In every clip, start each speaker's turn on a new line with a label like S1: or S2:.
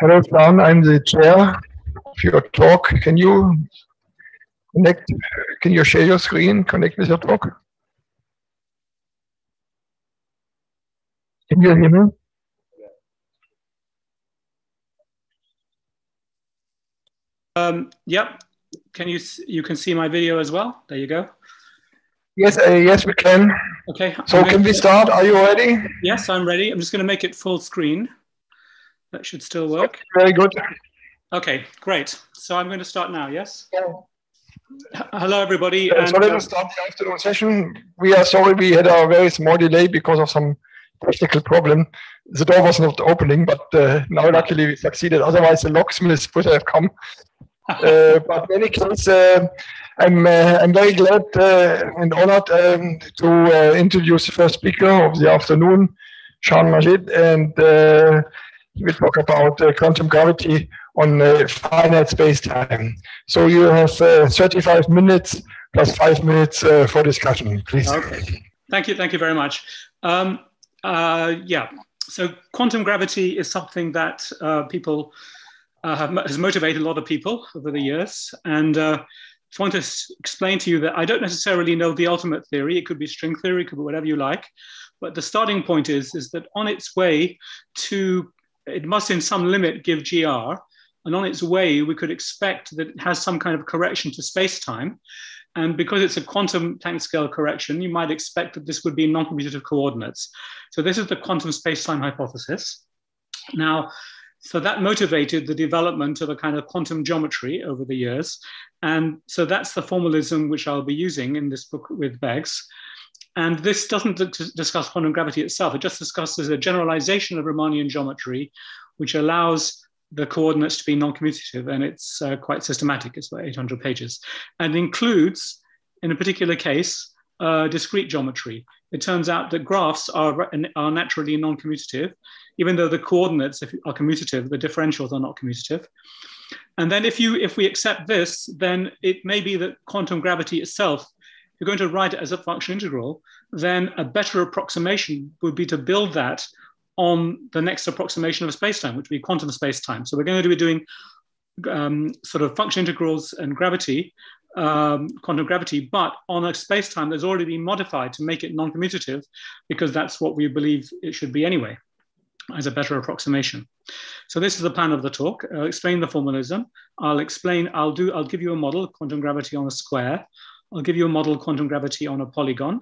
S1: Hello, John. I'm the chair of your talk. Can you connect? Can you share your screen? Connect with your talk. Can you hear me?
S2: Um, yep. Can you you can see my video as well? There you go.
S1: Yes, uh, yes, we can.
S2: Okay.
S1: So can we start? Are you ready?
S2: Yes, I'm ready. I'm just going to make it full screen. That should still work.
S1: Very good.
S2: Okay, great. So I'm going to start now. Yes.
S1: Yeah.
S2: Hello, everybody.
S1: Uh, so let us start the afternoon session. We are sorry we had a very small delay because of some technical problem. The door was not opening, but uh, now luckily we succeeded. Otherwise, the locksmith would have come. uh, but in any case, uh, I'm uh, I'm very glad uh, and honored um, to uh, introduce the first speaker of the afternoon, Shahn Majid, and he will talk about quantum gravity on finite space-time. So you have 35 minutes plus five minutes for discussion, please.
S2: Okay. Thank you. Thank you very much. Um, yeah. So quantum gravity is something that people uh, has motivated a lot of people over the years. And uh, just want to explain to you that I don't necessarily know the ultimate theory. It could be string theory, it could be whatever you like. But the starting point is, is that on its way to, it must in some limit give GR. And on its way, we could expect that it has some kind of correction to space-time. And because it's a quantum Planck scale correction, you might expect that this would be non-commutative coordinates. So this is the quantum space-time hypothesis. Now, so that motivated the development of a kind of quantum geometry over the years. And so that's the formalism which I'll be using in this book with Beggs. And this doesn't discuss quantum gravity itself, it just discusses a generalization of Riemannian geometry, which allows the coordinates to be non-commutative, and it's uh, quite systematic. It's about 800 pages, and includes, in a particular case, uh, discrete geometry. It turns out that graphs are, are naturally non-commutative, even though the coordinates are commutative, the differentials are not commutative. And then if you if we accept this, then it may be that quantum gravity itself, you're going to write it as a function integral, then a better approximation would be to build that on the next approximation of spacetime, which would be quantum spacetime. So we're going to be doing um, sort of function integrals and gravity, um, quantum gravity, but on a spacetime that's already been modified to make it non-commutative, because that's what we believe it should be anyway as a better approximation. So this is the plan of the talk. I'll explain the formalism. I'll explain, I'll do, I'll give you a model, quantum gravity on a square. I'll give you a model, quantum gravity on a polygon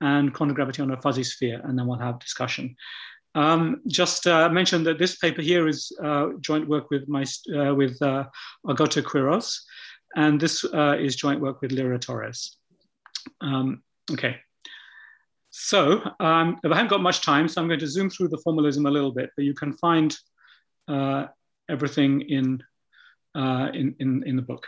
S2: and quantum gravity on a fuzzy sphere, and then we'll have discussion. Um, just uh, mention that this paper here is uh, joint work with my uh, with uh, Argota Quiroz, and this uh, is joint work with Lira Torres. Um, okay. So um, I haven't got much time, so I'm going to zoom through the formalism a little bit, but you can find uh, everything in, uh, in, in, in, the book.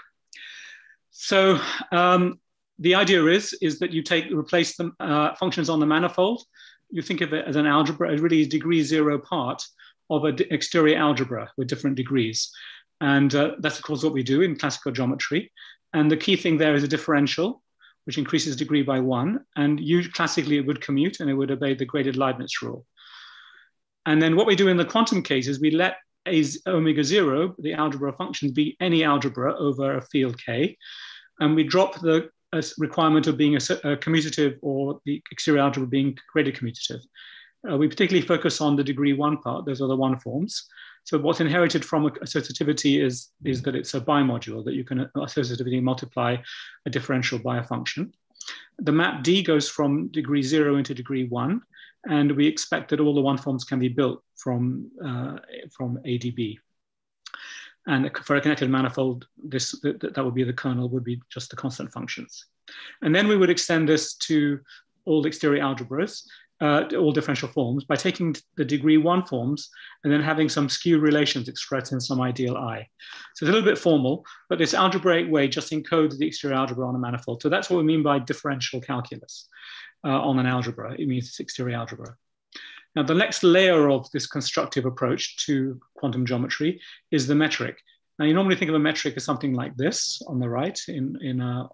S2: So um, the idea is, is that you take replace the uh, functions on the manifold. You think of it as an algebra, a really degree zero part of an exterior algebra with different degrees. And uh, that's of course what we do in classical geometry. And the key thing there is a differential which increases degree by one. And you classically it would commute and it would obey the graded Leibniz rule. And then what we do in the quantum case is we let a omega zero, the algebra function, be any algebra over a field K. And we drop the requirement of being a, a, commutative or the exterior algebra being graded commutative. Uh, we particularly focus on the degree one part, those are the one forms. So what's inherited from associativity is, is that it's a bimodule, that you can associatively multiply a differential by a function. The map D goes from degree zero into degree one, and we expect that all the one forms can be built from, uh, from ADB. And for a connected manifold, this that, would be the kernel would be just the constant functions. And then we would extend this to all exterior algebras uh, all differential forms by taking the degree one forms and then having some skew relations expressed in some ideal I. So it's a little bit formal, but this algebraic way just encodes the exterior algebra on a manifold. So that's what we mean by differential calculus uh, on an algebra. It means it's exterior algebra. Now, the next layer of this constructive approach to quantum geometry is the metric. Now, you normally think of a metric as something like this on the right in, in, a,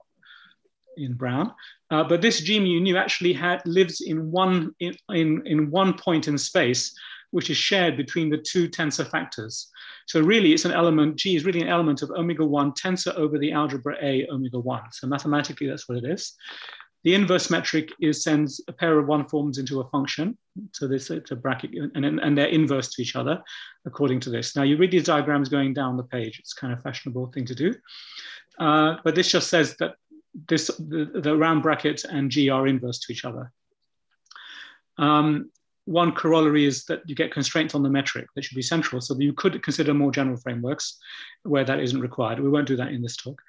S2: in brown. Uh, but this G mu nu actually had, lives in one, in, in, in one point in space which is shared between the two tensor factors. So really it's an element, G is really an element of omega 1 tensor over the algebra A omega 1. So mathematically that's what it is. The inverse metric is sends a pair of one forms into a function. So this it's a bracket and, and they're inverse to each other according to this. Now you read these diagrams going down the page. It's kind of fashionable thing to do. Uh, but this just says that this the, the round bracket and G are inverse to each other. Um, one corollary is that you get constraints on the metric that should be central. So you could consider more general frameworks where that isn't required. We won't do that in this talk.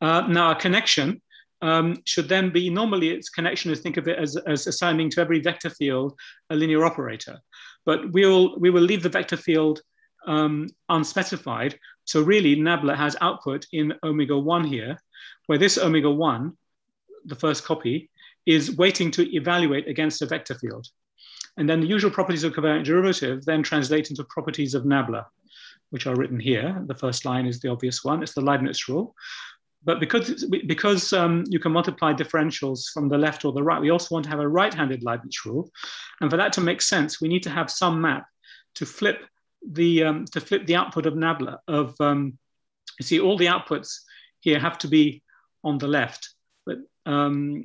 S2: Uh, now, a connection um, should then be normally its connection is think of it as, as assigning to every vector field a linear operator. But we'll, we will leave the vector field um, unspecified. So really, Nabla has output in omega 1 here, where this omega 1, the first copy, is waiting to evaluate against a vector field. And then the usual properties of covariant derivative then translate into properties of Nabla, which are written here. The first line is the obvious one. It's the Leibniz rule. But because, because um, you can multiply differentials from the left or the right, we also want to have a right-handed Leibniz rule. And for that to make sense, we need to have some map to flip the, um, to flip the output of Nabla of, um, you see all the outputs here have to be on the left. But um,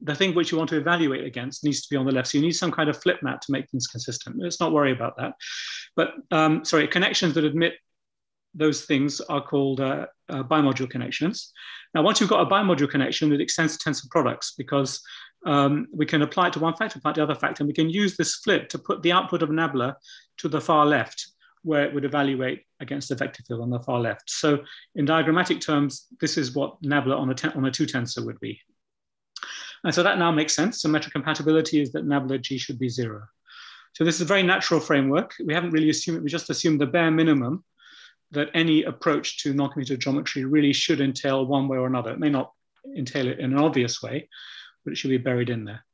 S2: the thing which you want to evaluate against needs to be on the left. So you need some kind of flip map to make things consistent. Let's not worry about that. But um, sorry, connections that admit those things are called uh, uh, bimodule connections. Now, once you've got a bimodule connection, it extends to tensor products because um, we can apply it to one factor, apply it to the other factor, and we can use this flip to put the output of Nabla to the far left, where it would evaluate against the vector field on the far left. So in diagrammatic terms, this is what Nabla on a, on a two tensor would be. And so that now makes sense. So metric compatibility is that nabla G should be zero. So this is a very natural framework. We haven't really assumed it, we just assumed the bare minimum that any approach to non-commutative geometry really should entail one way or another. It may not entail it in an obvious way, but it should be buried in there.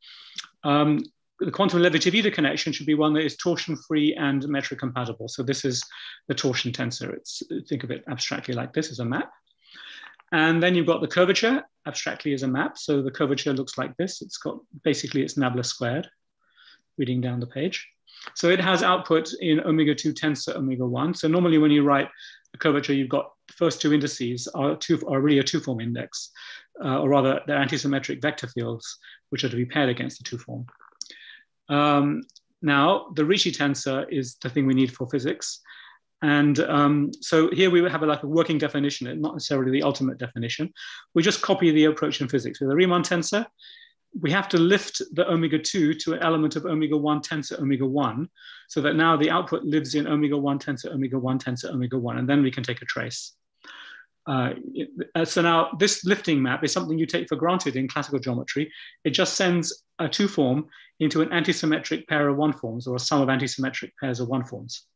S2: Um, the quantum Levi-Civita connection should be one that is torsion-free and metric compatible. So this is the torsion tensor. It's, think of it abstractly like this as a map. And then you've got the curvature abstractly as a map. So the curvature looks like this. It's got basically it's Nabla squared, reading down the page. So it has output in omega 2 tensor omega 1. So normally when you write a curvature, you've got the first two indices are, two, are really a two-form index, uh, or rather they're antisymmetric vector fields, which are to be paired against the two-form. Um, now, the Ricci tensor is the thing we need for physics. And um, so here we have a, like a working definition, not necessarily the ultimate definition. We just copy the approach in physics. With a Riemann tensor, we have to lift the omega 2 to an element of omega 1 tensor omega 1, so that now the output lives in omega 1 tensor omega 1 tensor omega 1, and then we can take a trace. Uh, so now this lifting map is something you take for granted in classical geometry. It just sends a two form into an antisymmetric pair of one forms or a sum of antisymmetric pairs of one forms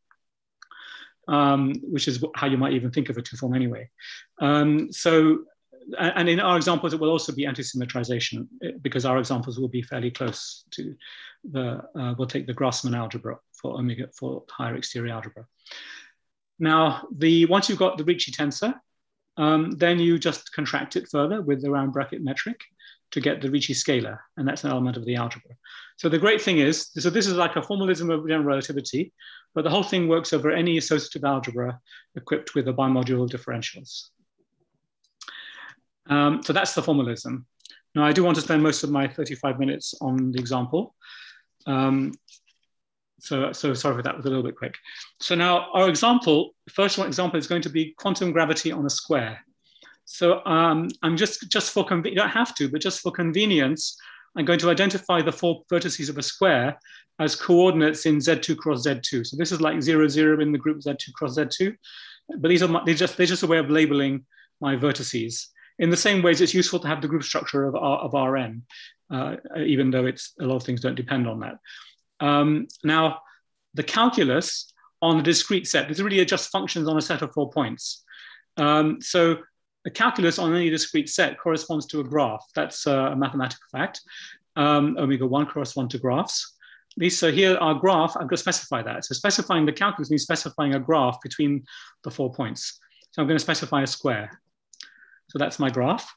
S2: um, which is how you might even think of a two form anyway. Um, so, and in our examples, it will also be anti-symmetrization eh, because our examples will be fairly close to the, uh, we'll take the Grassmann algebra for omega, for higher exterior algebra. Now, the once you've got the Ricci tensor, um, then you just contract it further with the round bracket metric to get the Ricci scalar, and that's an element of the algebra. So the great thing is, so this is like a formalism of general relativity, but the whole thing works over any associative algebra equipped with a bimodule of differentials. Um, so that's the formalism. Now I do want to spend most of my 35 minutes on the example. Um, so, so sorry for that, was a little bit quick. So now our example, first one example is going to be quantum gravity on a square. So um, I'm just, just for, you don't have to, but just for convenience, I'm going to identify the four vertices of a square as coordinates in Z2 cross Z2. So this is like zero, zero in the group Z2 cross Z2. But these are my, they're, just, they're just a way of labeling my vertices. In the same ways, it's useful to have the group structure of, R, of Rn, uh, even though it's, a lot of things don't depend on that. Um, now, the calculus on a discrete set, is really just functions on a set of four points. Um, so the calculus on any discrete set corresponds to a graph. That's a mathematical fact. Um, omega 1 corresponds to graphs. So here our graph, I'm going to specify that. So specifying the calculus means specifying a graph between the four points. So I'm going to specify a square. So that's my graph.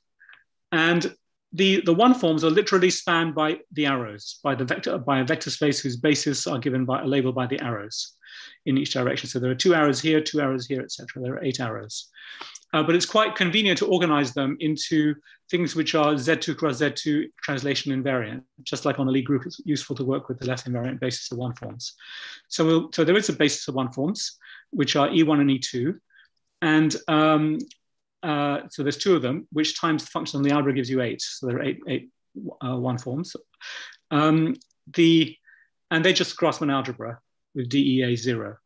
S2: And the, the one forms are literally spanned by the arrows, by the vector by a vector space whose bases are given by a label by the arrows in each direction. So there are two arrows here, two arrows here, etc. There are eight arrows. Uh, but it's quite convenient to organize them into things which are Z2 cross Z2 translation invariant, just like on the Lie group, it's useful to work with the less invariant basis of one forms. So, we'll, so there is a basis of one forms, which are E1 and E2. And um, uh, so there's two of them, which times the function on the algebra gives you eight. So there are eight, eight uh, one forms. Um, the, and they just Grassmann algebra with DEA zero.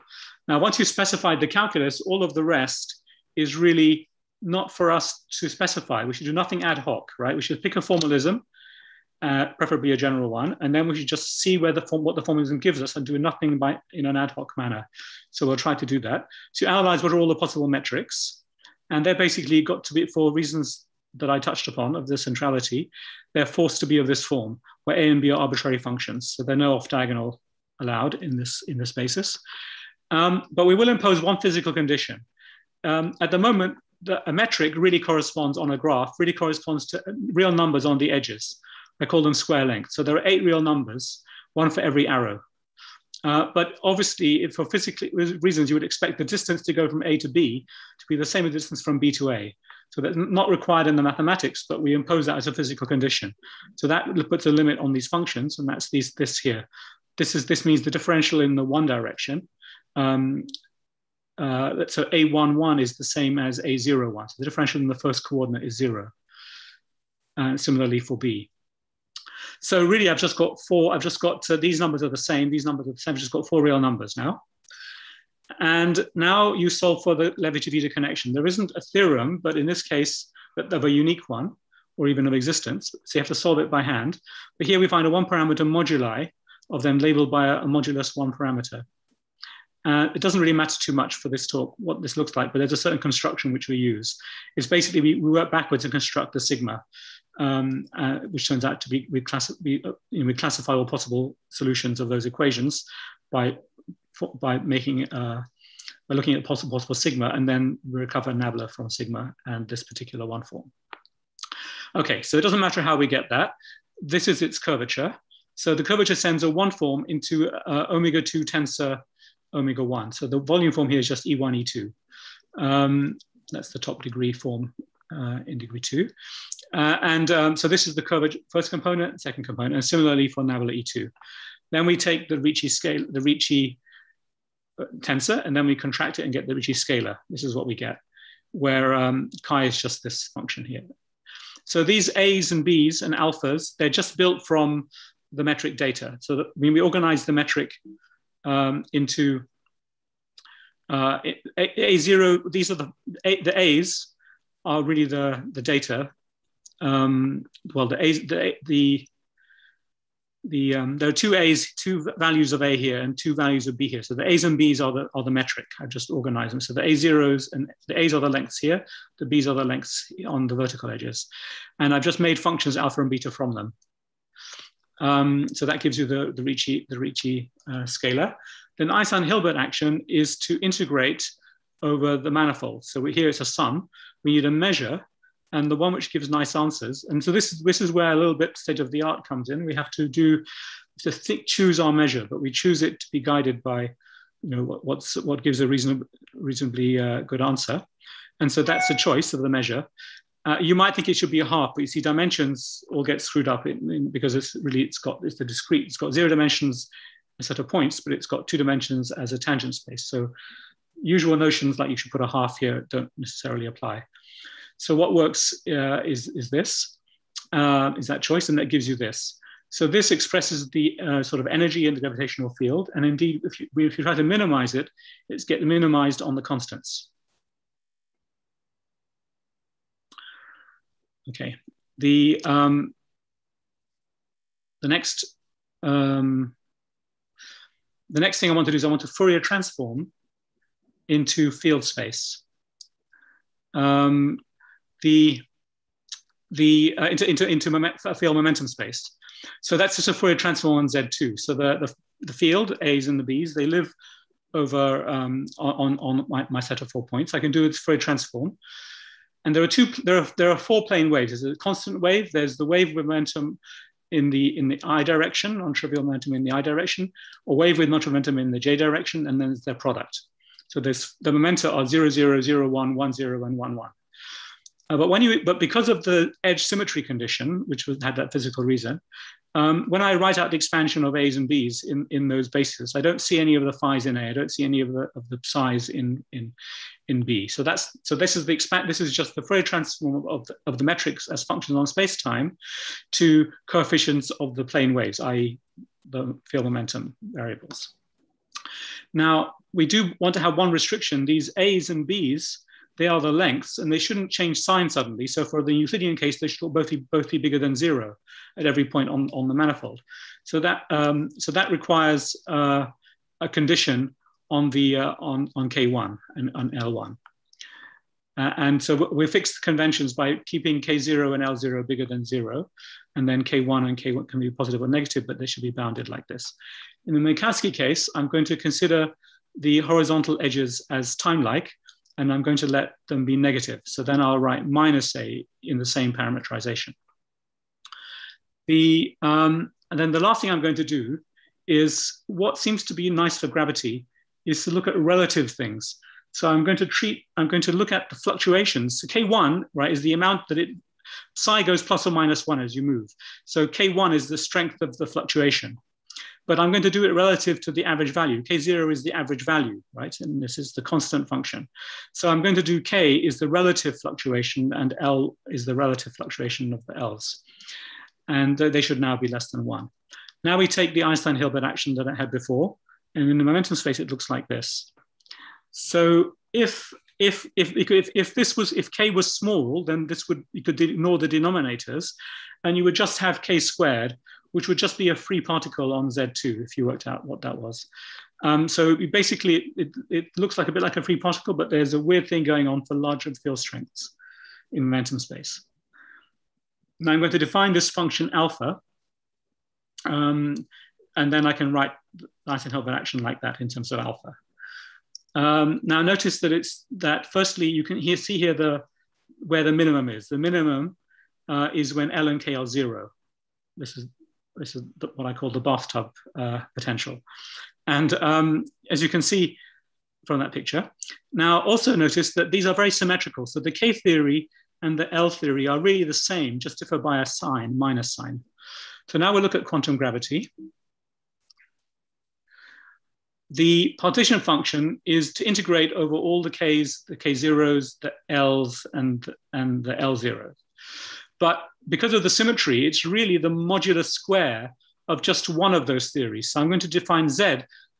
S2: Now, once you've specified the calculus, all of the rest is really not for us to specify. We should do nothing ad hoc, right? We should pick a formalism, uh, preferably a general one, and then we should just see where the form, what the formalism gives us and do nothing by in an ad hoc manner. So we'll try to do that. To analyze what are all the possible metrics, and they're basically got to be for reasons that I touched upon of the centrality. They're forced to be of this form, where a and b are arbitrary functions, so they're no off diagonal allowed in this in this basis. Um, but we will impose one physical condition, um, at the moment, the, a metric really corresponds on a graph, really corresponds to real numbers on the edges. I call them square length. So there are eight real numbers, one for every arrow. Uh, but obviously, for physical reasons, you would expect the distance to go from A to B to be the same distance from B to A. So that's not required in the mathematics, but we impose that as a physical condition. So that puts a limit on these functions, and that's these, this here. This, is, this means the differential in the one direction um, uh, so A11 is the same as A01. So the differential in the first coordinate is zero. And similarly for B. So really I've just got four, I've just got, uh, these numbers are the same, these numbers are the same, I've just got four real numbers now. And now you solve for the Levi-Civita connection. There isn't a theorem, but in this case, of a unique one, or even of existence. So you have to solve it by hand. But here we find a one parameter moduli of them labeled by a, a modulus one parameter. Uh, it doesn't really matter too much for this talk what this looks like, but there's a certain construction which we use. It's basically we, we work backwards and construct the sigma, um, uh, which turns out to be we, classi- we, uh, you know, we, classify all possible solutions of those equations by by making uh, by looking at possible possible sigma, and then we recover nabla from sigma and this particular one form. Okay, so it doesn't matter how we get that. This is its curvature. So the curvature sends a one form into uh, omega two tensor omega 1. So the volume form here is just E1, E2. Um, that's the top degree form uh, in degree 2. Uh, and um, so this is the curvature first component, second component, and similarly for Nabla E2. Then we take the Ricci scale, the Ricci uh, tensor, and then we contract it and get the Ricci scalar. This is what we get, where um, chi is just this function here. So these A's and B's and alphas, they're just built from the metric data. So that when we organize the metric um, into uh, a, 0 these are the, a, the A's are really the, the data. Um, well, the A's, the, the, the um, there are two A's, two values of A here and two values of B here. So the A's and B's are the, are the metric. I've just organized them. So the A zeros and the A's are the lengths here, the B's are the lengths on the vertical edges. And I've just made functions alpha and beta from them. Um, so that gives you the, the Ricci, the Ricci uh, scalar. Then Einstein-Hilbert action is to integrate over the manifold. So here it's a sum. We need a measure and the one which gives nice answers. And so this is, this is where a little bit state of the art comes in. We have to do, to think, choose our measure, but we choose it to be guided by, you know, what, what's, what gives a reasonable, reasonably uh, good answer. And so that's the choice of the measure. Uh, you might think it should be a half, but you see dimensions all get screwed up in, in, because it's really, it's got, it's the discrete, it's got zero dimensions, a set of points, but it's got two dimensions as a tangent space. So usual notions like you should put a half here don't necessarily apply. So what works uh, is, is this, uh, is that choice, and that gives you this. So this expresses the uh, sort of energy in the gravitational field. And indeed, if you, if you try to minimize it, it's get minimized on the constants. Okay, the um, the next um, the next thing I want to do is I want to Fourier transform into field space. Um, the the uh, into into into moment, field momentum space. So that's just a Fourier transform on Z2. So the, the, the field A's and the B's they live over um, on on my, my set of four points. I can do it Fourier transform. And there are two, there are, there are four plane waves. There's a constant wave, there's the wave momentum in the in the i direction, non-trivial momentum in the i direction, a wave with much momentum in the j direction, and then there's their product. So there's the momenta are 0, 0, 0, 1, 1, 0, and 1, 1. Uh, but when you but because of the edge symmetry condition, which was, had that physical reason, um, when I write out the expansion of A's and B's in, in those bases, I don't see any of the phi's in A. I don't see any of the of the psi's in in in B. So that's so this is the expand. This is just the Fourier transform of the, of the metrics as functions on space time to coefficients of the plane waves, i.e., the field momentum variables. Now we do want to have one restriction. These A's and B's they are the lengths and they shouldn't change sign suddenly. So for the Euclidean case, they should both be, both be bigger than zero at every point on, on the manifold. So that, um, so that requires uh, a condition on, the, uh, on, on K1 and on L1. Uh, and so we fix the conventions by keeping K0 and L0 bigger than zero. And then K1 and K1 can be positive or negative, but they should be bounded like this. In the Minkowski case, I'm going to consider the horizontal edges as time-like, and I'm going to let them be negative. So then I'll write minus A in the same parameterization. The, um, and then the last thing I'm going to do is what seems to be nice for gravity is to look at relative things. So I'm going to treat, I'm going to look at the fluctuations. So K1, right, is the amount that it, psi goes plus or minus one as you move. So K1 is the strength of the fluctuation but I'm going to do it relative to the average value. K0 is the average value, right? And this is the constant function. So I'm going to do K is the relative fluctuation and L is the relative fluctuation of the L's. And they should now be less than one. Now we take the Einstein-Hilbert action that I had before, and in the momentum space, it looks like this. So if if if if, if this was if k was small, then this would you could ignore the denominators, and you would just have k squared, which would just be a free particle on Z2 if you worked out what that was. Um, so basically, it, it looks like a bit like a free particle, but there's a weird thing going on for larger field strengths in momentum space. Now I'm going to define this function alpha, um, and then I can write Einstein-Hilbert action like that in terms of alpha. Um, now notice that it's that firstly you can here see here the where the minimum is. The minimum uh, is when L and K are zero. This is this is what I call the bathtub uh, potential. And um, as you can see from that picture, now also notice that these are very symmetrical. So the K theory and the L theory are really the same, just differ by a sign, minus sign. So now we'll look at quantum gravity. The partition function is to integrate over all the Ks, the K zeros, the Ls, and, and the L zeros. But because of the symmetry, it's really the modular square of just one of those theories. So I'm going to define Z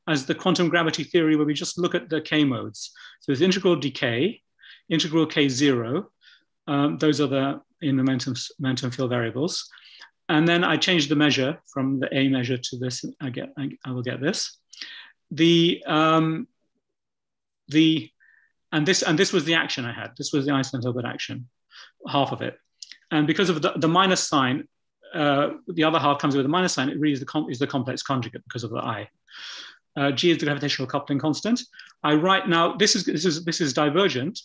S2: as the quantum gravity theory where we just look at the K modes. So there's integral decay, integral K zero. Um, those are the in momentum, momentum field variables. And then I change the measure from the A measure to this. I get, I, I will get this. The, um, the, and this, and this was the action I had. This was the Einstein-Hilbert action, half of it. And because of the, the minus sign, uh, the other half comes with a minus sign, it really is the, is the complex conjugate because of the I. Uh, G is the gravitational coupling constant. I write now, this is, this is, this is divergent,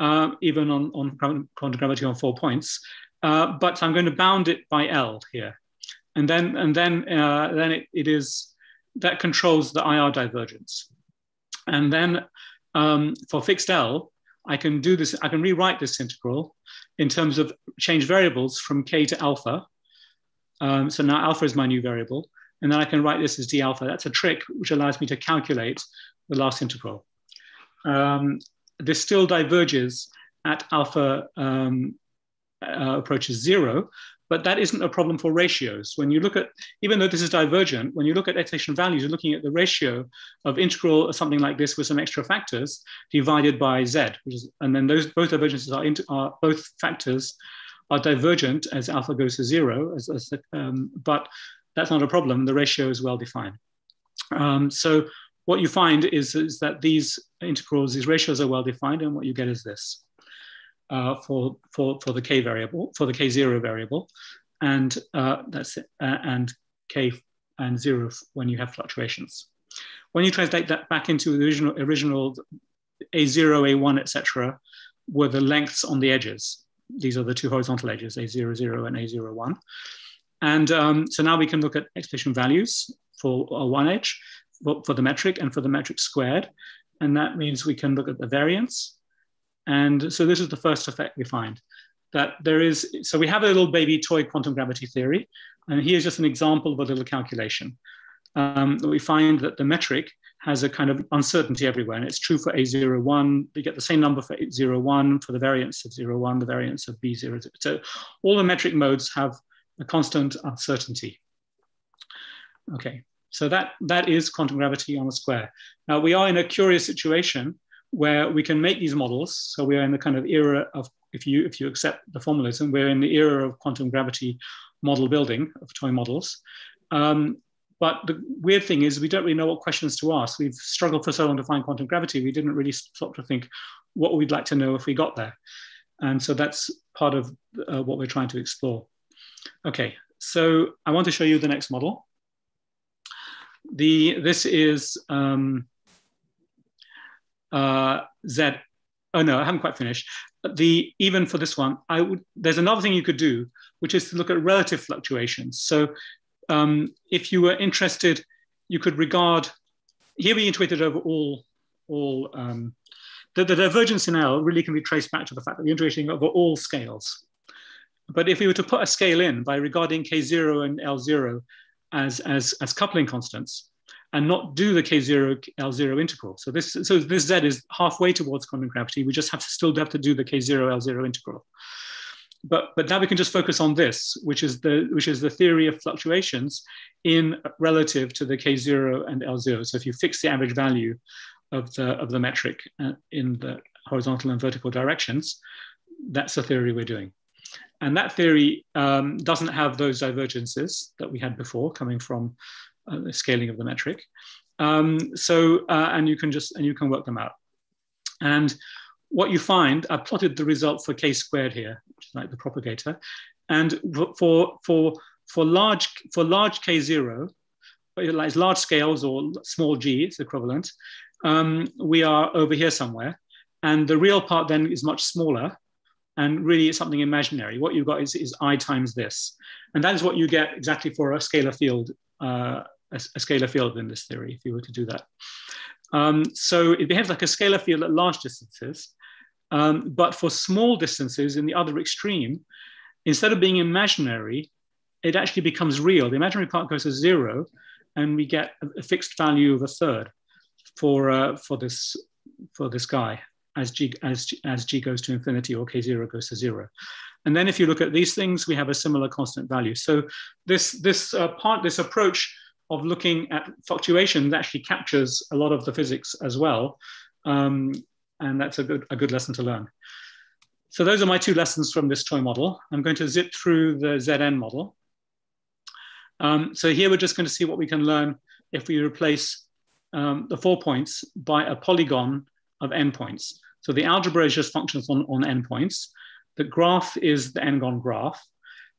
S2: uh, even on, on quantum gravity on four points, uh, but I'm going to bound it by L here. And then, and then, uh, then it, it is, that controls the IR divergence. And then um, for fixed L, I can do this, I can rewrite this integral in terms of change variables from k to alpha. Um, so now alpha is my new variable. And then I can write this as d alpha. That's a trick which allows me to calculate the last integral. Um, this still diverges at alpha um, uh, approaches zero, but that isn't a problem for ratios. When you look at, even though this is divergent, when you look at excitation values, you're looking at the ratio of integral or something like this with some extra factors divided by z, is, and then those both divergences are, into, are, both factors are divergent as alpha goes to zero, as, as the, um, but that's not a problem. The ratio is well defined. Um, so what you find is, is that these integrals, these ratios are well defined, and what you get is this uh, for, for, for the k variable, for the k0 variable, and uh, that's it, uh, and k and zero when you have fluctuations. When you translate that back into the original, original a0, a1, etc., were the lengths on the edges. These are the two horizontal edges, A00 and A01. And um, so now we can look at expectation values for one edge, for the metric and for the metric squared. And that means we can look at the variance. And so this is the first effect we find that there is, so we have a little baby toy quantum gravity theory. And here's just an example of a little calculation. Um, we find that the metric has a kind of uncertainty everywhere. And it's true for A01. You get the same number for A01, for the variance of 01, the variance of B00. So all the metric modes have a constant uncertainty. Okay, so that, that is quantum gravity on a square. Now we are in a curious situation where we can make these models. So we are in the kind of era of, if you, if you accept the formalism, we're in the era of quantum gravity model building of toy models. Um, but the weird thing is we don't really know what questions to ask. We've struggled for so long to find quantum gravity. We didn't really stop to think what we'd like to know if we got there. And so that's part of uh, what we're trying to explore. Okay, so I want to show you the next model. The, this is um, uh, Z. Oh no, I haven't quite finished. The even for this one, I would. There's another thing you could do, which is to look at relative fluctuations. So um, if you were interested, you could regard. Here we integrated over all all. Um, the, the divergence in L really can be traced back to the fact that we're integrating over all scales. But if we were to put a scale in by regarding K0 and L0 as, as, as coupling constants, and not do the K0 L0 integral. So this, so this Z is halfway towards quantum gravity. We just have to still have to do the K0 L0 integral. But, but now we can just focus on this, which is the which is the theory of fluctuations in relative to the K0 and L0. So if you fix the average value of the of the metric uh, in the horizontal and vertical directions, that's the theory we're doing. And that theory um, doesn't have those divergences that we had before coming from uh, the scaling of the metric. Um, so, uh, and you can just, and you can work them out. And what you find, I plotted the result for k squared here, which is like the propagator. And for, for, for large, for large k0, like large scales or small g, it's equivalent, um, we are over here somewhere. And the real part then is much smaller and really it's something imaginary. What you've got is, is i times this. And that is what you get exactly for a scalar field, uh, a, a, scalar field in this theory, if you were to do that. Um, so it behaves like a scalar field at large distances. Um, but for small distances in the other extreme, instead of being imaginary, it actually becomes real. The imaginary part goes to zero, and we get a, fixed value of a third for, uh, for, this, for this guy as g, as, as g goes to infinity or k0 goes to zero. And then if you look at these things, we have a similar constant value. So this, this uh, part, this approach of looking at fluctuations actually captures a lot of the physics as well. Um, and that's a good, a good lesson to learn. So those are my two lessons from this toy model. I'm going to zip through the ZN model. Um, so here we're just going to see what we can learn if we replace um, the four points by a polygon of endpoints. So the algebra is just functions on, on endpoints. The graph is the n-gon graph.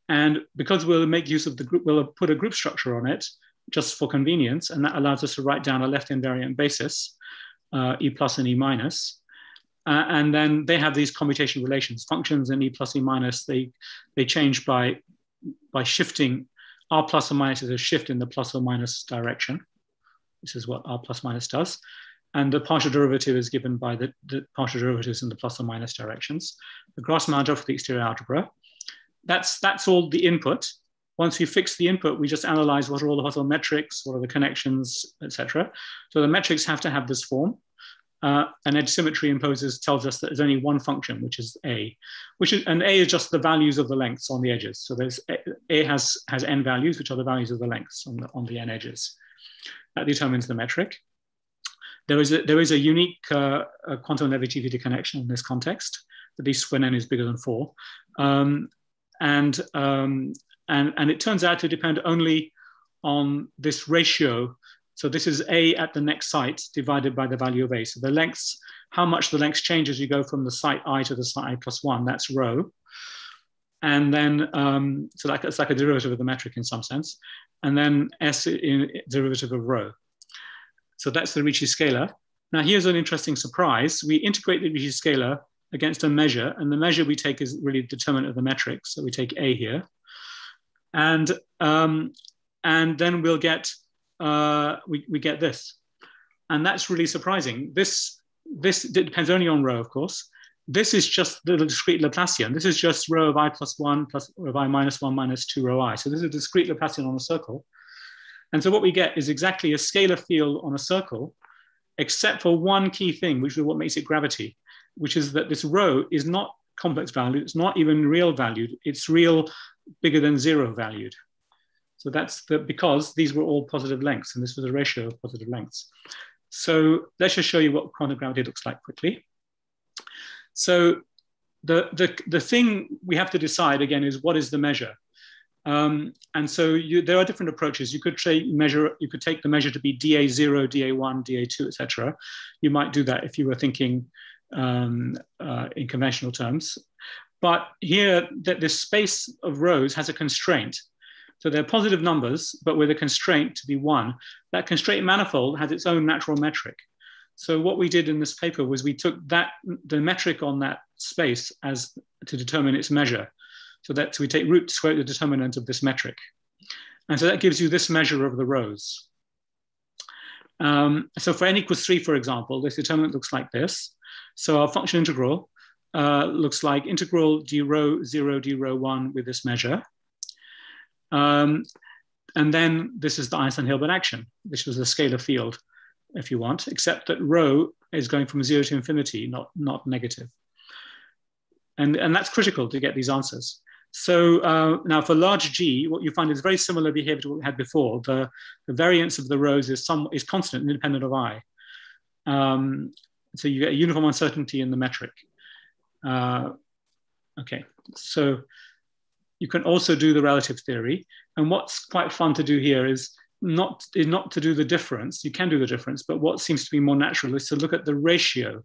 S2: And because we'll make use of the group, we'll put a group structure on it just for convenience. And that allows us to write down a left invariant basis, uh, E plus and E minus. Uh, and then they have these commutation relations, functions in E plus E minus, they, they change by, by shifting R plus or minus is a shift in the plus or minus direction. This is what R plus minus does and the partial derivative is given by the, the partial derivatives in the plus or minus directions. The Grassmann algebra for the exterior algebra. That's, that's all the input. Once we fix the input, we just analyze what are all the horizontal metrics, what are the connections, etc. So the metrics have to have this form. Uh, and edge symmetry imposes tells us that there's only one function, which is a, which is and a is just the values of the lengths on the edges. So there's a, a has has n values, which are the values of the lengths on the on the n edges. That determines the metric. There is a, there is a unique uh, a quantum Levi-Civita connection in this context, at least when n is bigger than four. Um, and, um, and, and it turns out to depend only on this ratio. So this is a at the next site divided by the value of a. So the lengths, how much the length changes, you go from the site i to the site i plus one, that's rho. And then, um, so that, it's like a derivative of the metric in some sense. And then s in derivative of rho. So that's the Ricci scalar. Now here's an interesting surprise. We integrate the Ricci scalar against a measure, and the measure we take is really the determinant of the metric. So we take A here, and um, and then we'll get uh, we, we get this, and that's really surprising. This this depends only on rho, of course. This is just the discrete Laplacian. This is just rho of i plus one plus rho of i minus one minus two rho i. So this is a discrete Laplacian on a circle. And so what we get is exactly a scalar field on a circle, except for one key thing, which is what makes it gravity, which is that this rho is not complex valued, it's not even real valued, it's real bigger than zero valued. So that's the, because these were all positive lengths, and this was a ratio of positive lengths. So let's just show you what quantum gravity looks like quickly. So the, the, the thing we have to decide again is what is the measure? Um, and so you, there are different approaches. You could say measure, you could take the measure to be DA0, DA1, DA2, etc. You might do that if you were thinking um, uh, in conventional terms. But here, that this space of rhos has a constraint. So they're positive numbers, but with a constraint to be one. That constraint manifold has its own natural metric. So what we did in this paper was we took that the metric on that space as to determine its measure. So that so we take root square the determinant of this metric. And so that gives you this measure of the rhos. Um, so for n equals three, for example, this determinant looks like this. So our function integral uh, looks like integral d rho zero d rho one with this measure. Um, and then this is the Einstein-Hilbert action. This was the scalar field, if you want, except that rho is going from zero to infinity, not, not negative. And, and that's critical to get these answers. So uh, now for large G, what you find is very similar behavior to what we had before. The, the variance of the rhos is, some, is constant independent of I. Um, so you get a uniform uncertainty in the metric. Uh, okay, so you can also do the relative theory. And what's quite fun to do here is not, is not to do the difference. You can do the difference, but what seems to be more natural is to look at the ratio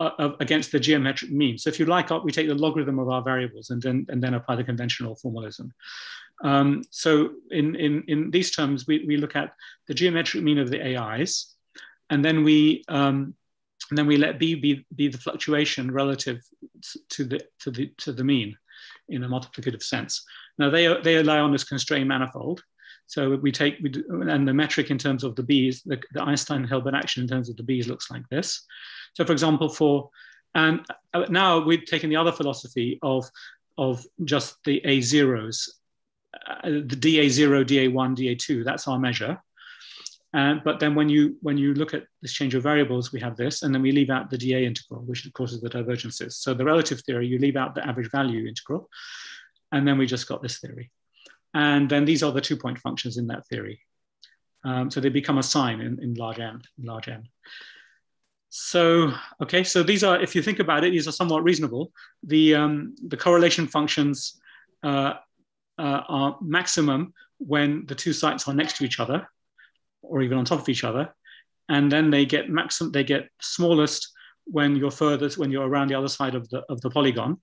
S2: uh, against the geometric mean. So if you like, we take the logarithm of our variables and then, and then apply the conventional formalism. Um, so in, in, in these terms, we, we look at the geometric mean of the AIs, and then we, um, and then we let B be, be the fluctuation relative to the, to, the, to the mean in a multiplicative sense. Now they, they lie on this constrained manifold. So we take, we do, and the metric in terms of the B's, the, the Einstein-Hilbert action in terms of the B's looks like this. So for example, for, and uh, now we've taken the other philosophy of, of just the A zeros, uh, the DA0, DA1, DA2, that's our measure. And, but then when you, when you look at this change of variables, we have this, and then we leave out the dA integral, which of course is the divergences. So the relative theory, you leave out the average value integral, and then we just got this theory. And then these are the two point functions in that theory. Um, so they become a sign in, in large N, in large N. So, okay, so these are, if you think about it, these are somewhat reasonable. The, um, the correlation functions uh, uh, are maximum when the two sites are next to each other or even on top of each other. And then they get maximum, they get smallest when you're furthest, when you're around the other side of the, of the polygon.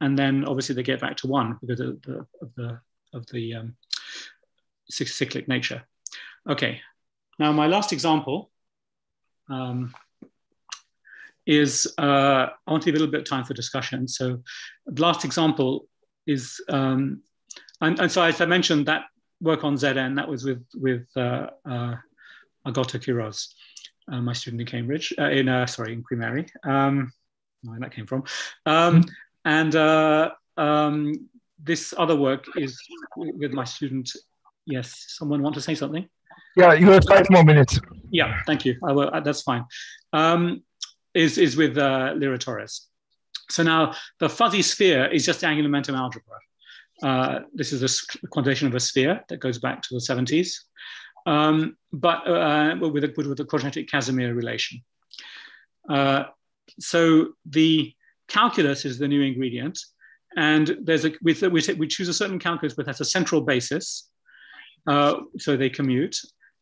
S2: And then obviously they get back to one because of the, of the, of the um, cyclic nature. Okay, now my last example um, is uh, I want to leave a little bit of time for discussion. So the last example is, um, and, and, so as I mentioned, that work on ZN, that was with, with uh, uh, Argota Quiroz, uh, my student in Cambridge, uh, in, uh, sorry, in Queen Mary. Um, where that came from. Um, and uh, um, this other work is with my student. Yes, someone want to say something?
S1: Yeah, you have five more minutes.
S2: Yeah, thank you. I will, that's fine. Um, is, is with uh, Lira Torres. So now the fuzzy sphere is just angular momentum algebra. Uh, this is a quantization of a sphere that goes back to the 70s, um, but uh, with, a, with a quadratic Casimir relation. Uh, so the calculus is the new ingredient, and there's a we, we, we choose a certain calculus but has a central basis, uh, so they commute,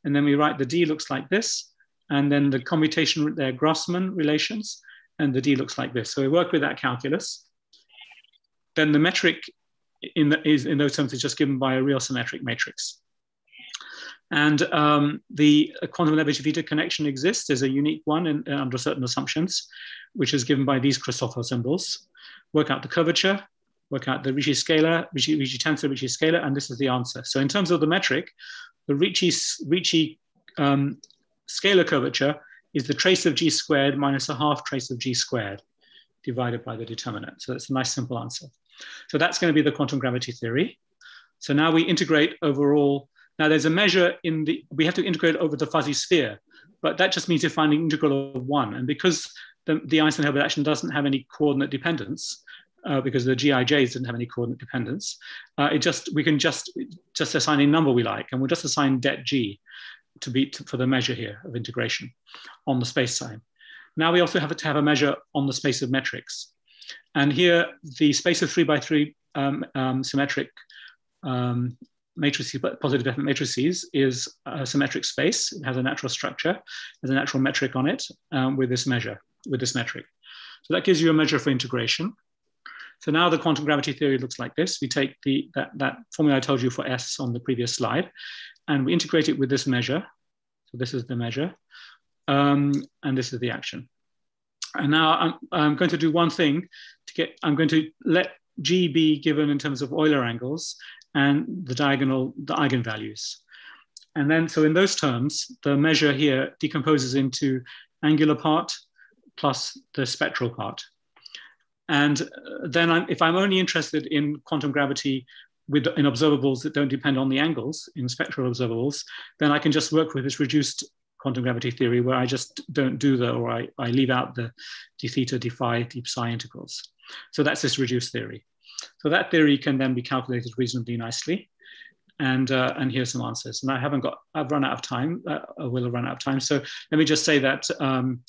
S2: and then we write the d looks like this, and then the commutation, they're Grassmann relations, and the D looks like this. So we work with that calculus. Then the metric in, the, is, in those terms is just given by a real symmetric matrix. And um, the quantum Levi-Civita connection exists. There's a unique one in, under certain assumptions, which is given by these Christoffel symbols. Work out the curvature, work out the Ricci scalar, Ricci, Ricci tensor, Ricci scalar, and this is the answer. So in terms of the metric, the Ricci, Ricci um, scalar curvature is the trace of g squared minus a half trace of g squared divided by the determinant. So that's a nice simple answer. So that's going to be the quantum gravity theory. So now we integrate overall. Now there's a measure in the, we have to integrate over the fuzzy sphere, but that just means you find an integral of one. And because the, the Einstein-Hilbert action doesn't have any coordinate dependence, uh, because the GIJs didn't have any coordinate dependence, uh, it just, we can just, just assign a number we like, and we'll just assign det G to be to, for the measure here of integration on the space time. Now we also have to have a measure on the space of metrics. And here, the space of three by three um, um, symmetric um, matrices, positive definite matrices is a symmetric space. It has a natural structure, has a natural metric on it um, with this measure, with this metric. So that gives you a measure for integration. So now the quantum gravity theory looks like this. We take the, that, that formula I told you for S on the previous slide, and we integrate it with this measure. So this is the measure, um, and this is the action. And now I'm, I'm going to do one thing to get, I'm going to let G be given in terms of Euler angles and the diagonal, the eigenvalues. And then, so in those terms, the measure here decomposes into angular part plus the spectral part. And uh, then I'm, if I'm only interested in quantum gravity with, in observables that don't depend on the angles in spectral observables, then I can just work with this reduced quantum gravity theory where I just don't do the, or I, I leave out the d theta, d phi, d psi integrals. So that's this reduced theory. So that theory can then be calculated reasonably nicely. And, uh, and here's some answers. And I haven't got, I've run out of time, uh, I will have run out of time. So let me just say that um,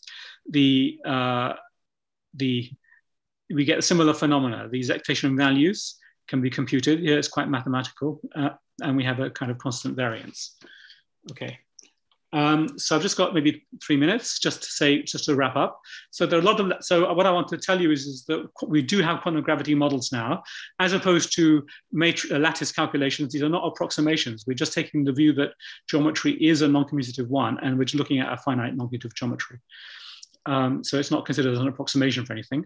S2: the, uh, the, we get similar phenomena. These expectation values can be computed. Here it's quite mathematical, uh, and we have a kind of constant variance. Okay. Um, so I've just got maybe three minutes just to say, just to wrap up. So there are a lot of, so what I want to tell you is, is that we do have quantum gravity models now, as opposed to matri- uh, lattice calculations. These are not approximations. We're just taking the view that geometry is a non-commutative one, and we're looking at a finite non-commutative geometry. Um, so it's not considered as an approximation for anything.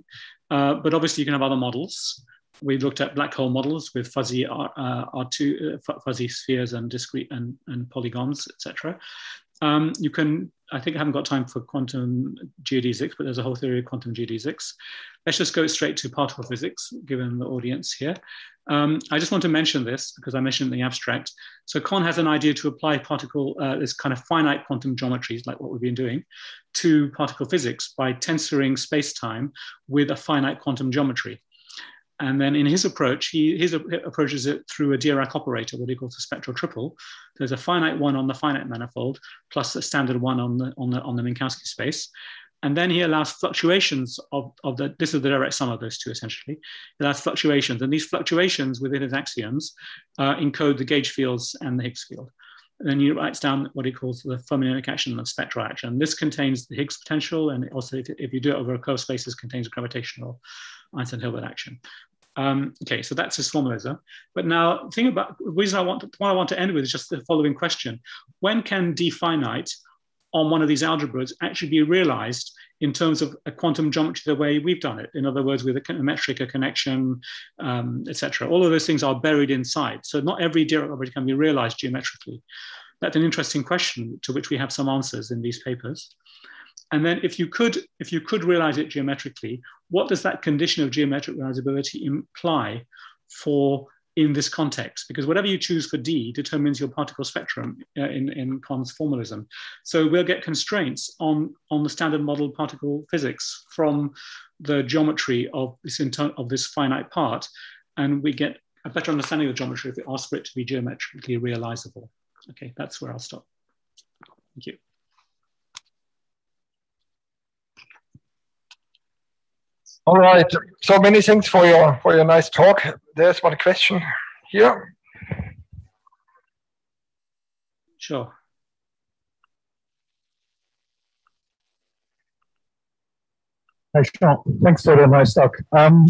S2: Uh, but obviously you can have other models we looked at black hole models with fuzzy R, uh, R2, uh, fuzzy spheres and discrete and, and polygons, etc. Um, you can, I think I haven't got time for quantum geodesics, but there's a whole theory of quantum geodesics. Let's just go straight to particle physics, given the audience here. Um, I just want to mention this because I mentioned in the abstract. So Connes has an idea to apply particle, uh, this kind of finite quantum geometries, like what we've been doing, to particle physics by tensoring space-time with a finite quantum geometry. And then in his approach, he his approaches it through a Dirac operator, what he calls a spectral triple. There's a finite one on the finite manifold, plus a standard one on the on the on the Minkowski space. And then he allows fluctuations of, of the, this is the direct sum of those two essentially. He allows fluctuations, and these fluctuations within his axioms uh, encode the gauge fields and the Higgs field. And then he writes down what he calls the fermionic action and the spectral action. This contains the Higgs potential, and also if, if you do it over a curved spaces, contains gravitational Einstein-Hilbert action. Um, okay, so that's his formalism. But now, think about the reason I want to, what I want to end with is just the following question: When can d finite on one of these algebras actually be realized in terms of a quantum geometry the way we've done it? In other words, with a, metric, a connection, um, etc. All of those things are buried inside. So not every Dirac operator can be realized geometrically. That's an interesting question to which we have some answers in these papers. And then if you could, if you could realize it geometrically, what does that condition of geometric realizability imply for in this context? Because whatever you choose for D determines your particle spectrum uh, in, in Connes's formalism. So we'll get constraints on, on the standard model particle physics from the geometry of this, of this finite part. And we get a better understanding of the geometry if we ask for it to be geometrically realizable. Okay, that's where I'll stop. Thank you.
S1: All right. So many thanks for your for your nice talk. There's one question here.
S2: Sure.
S3: Hi, Shahn. Thanks for the nice talk. Um,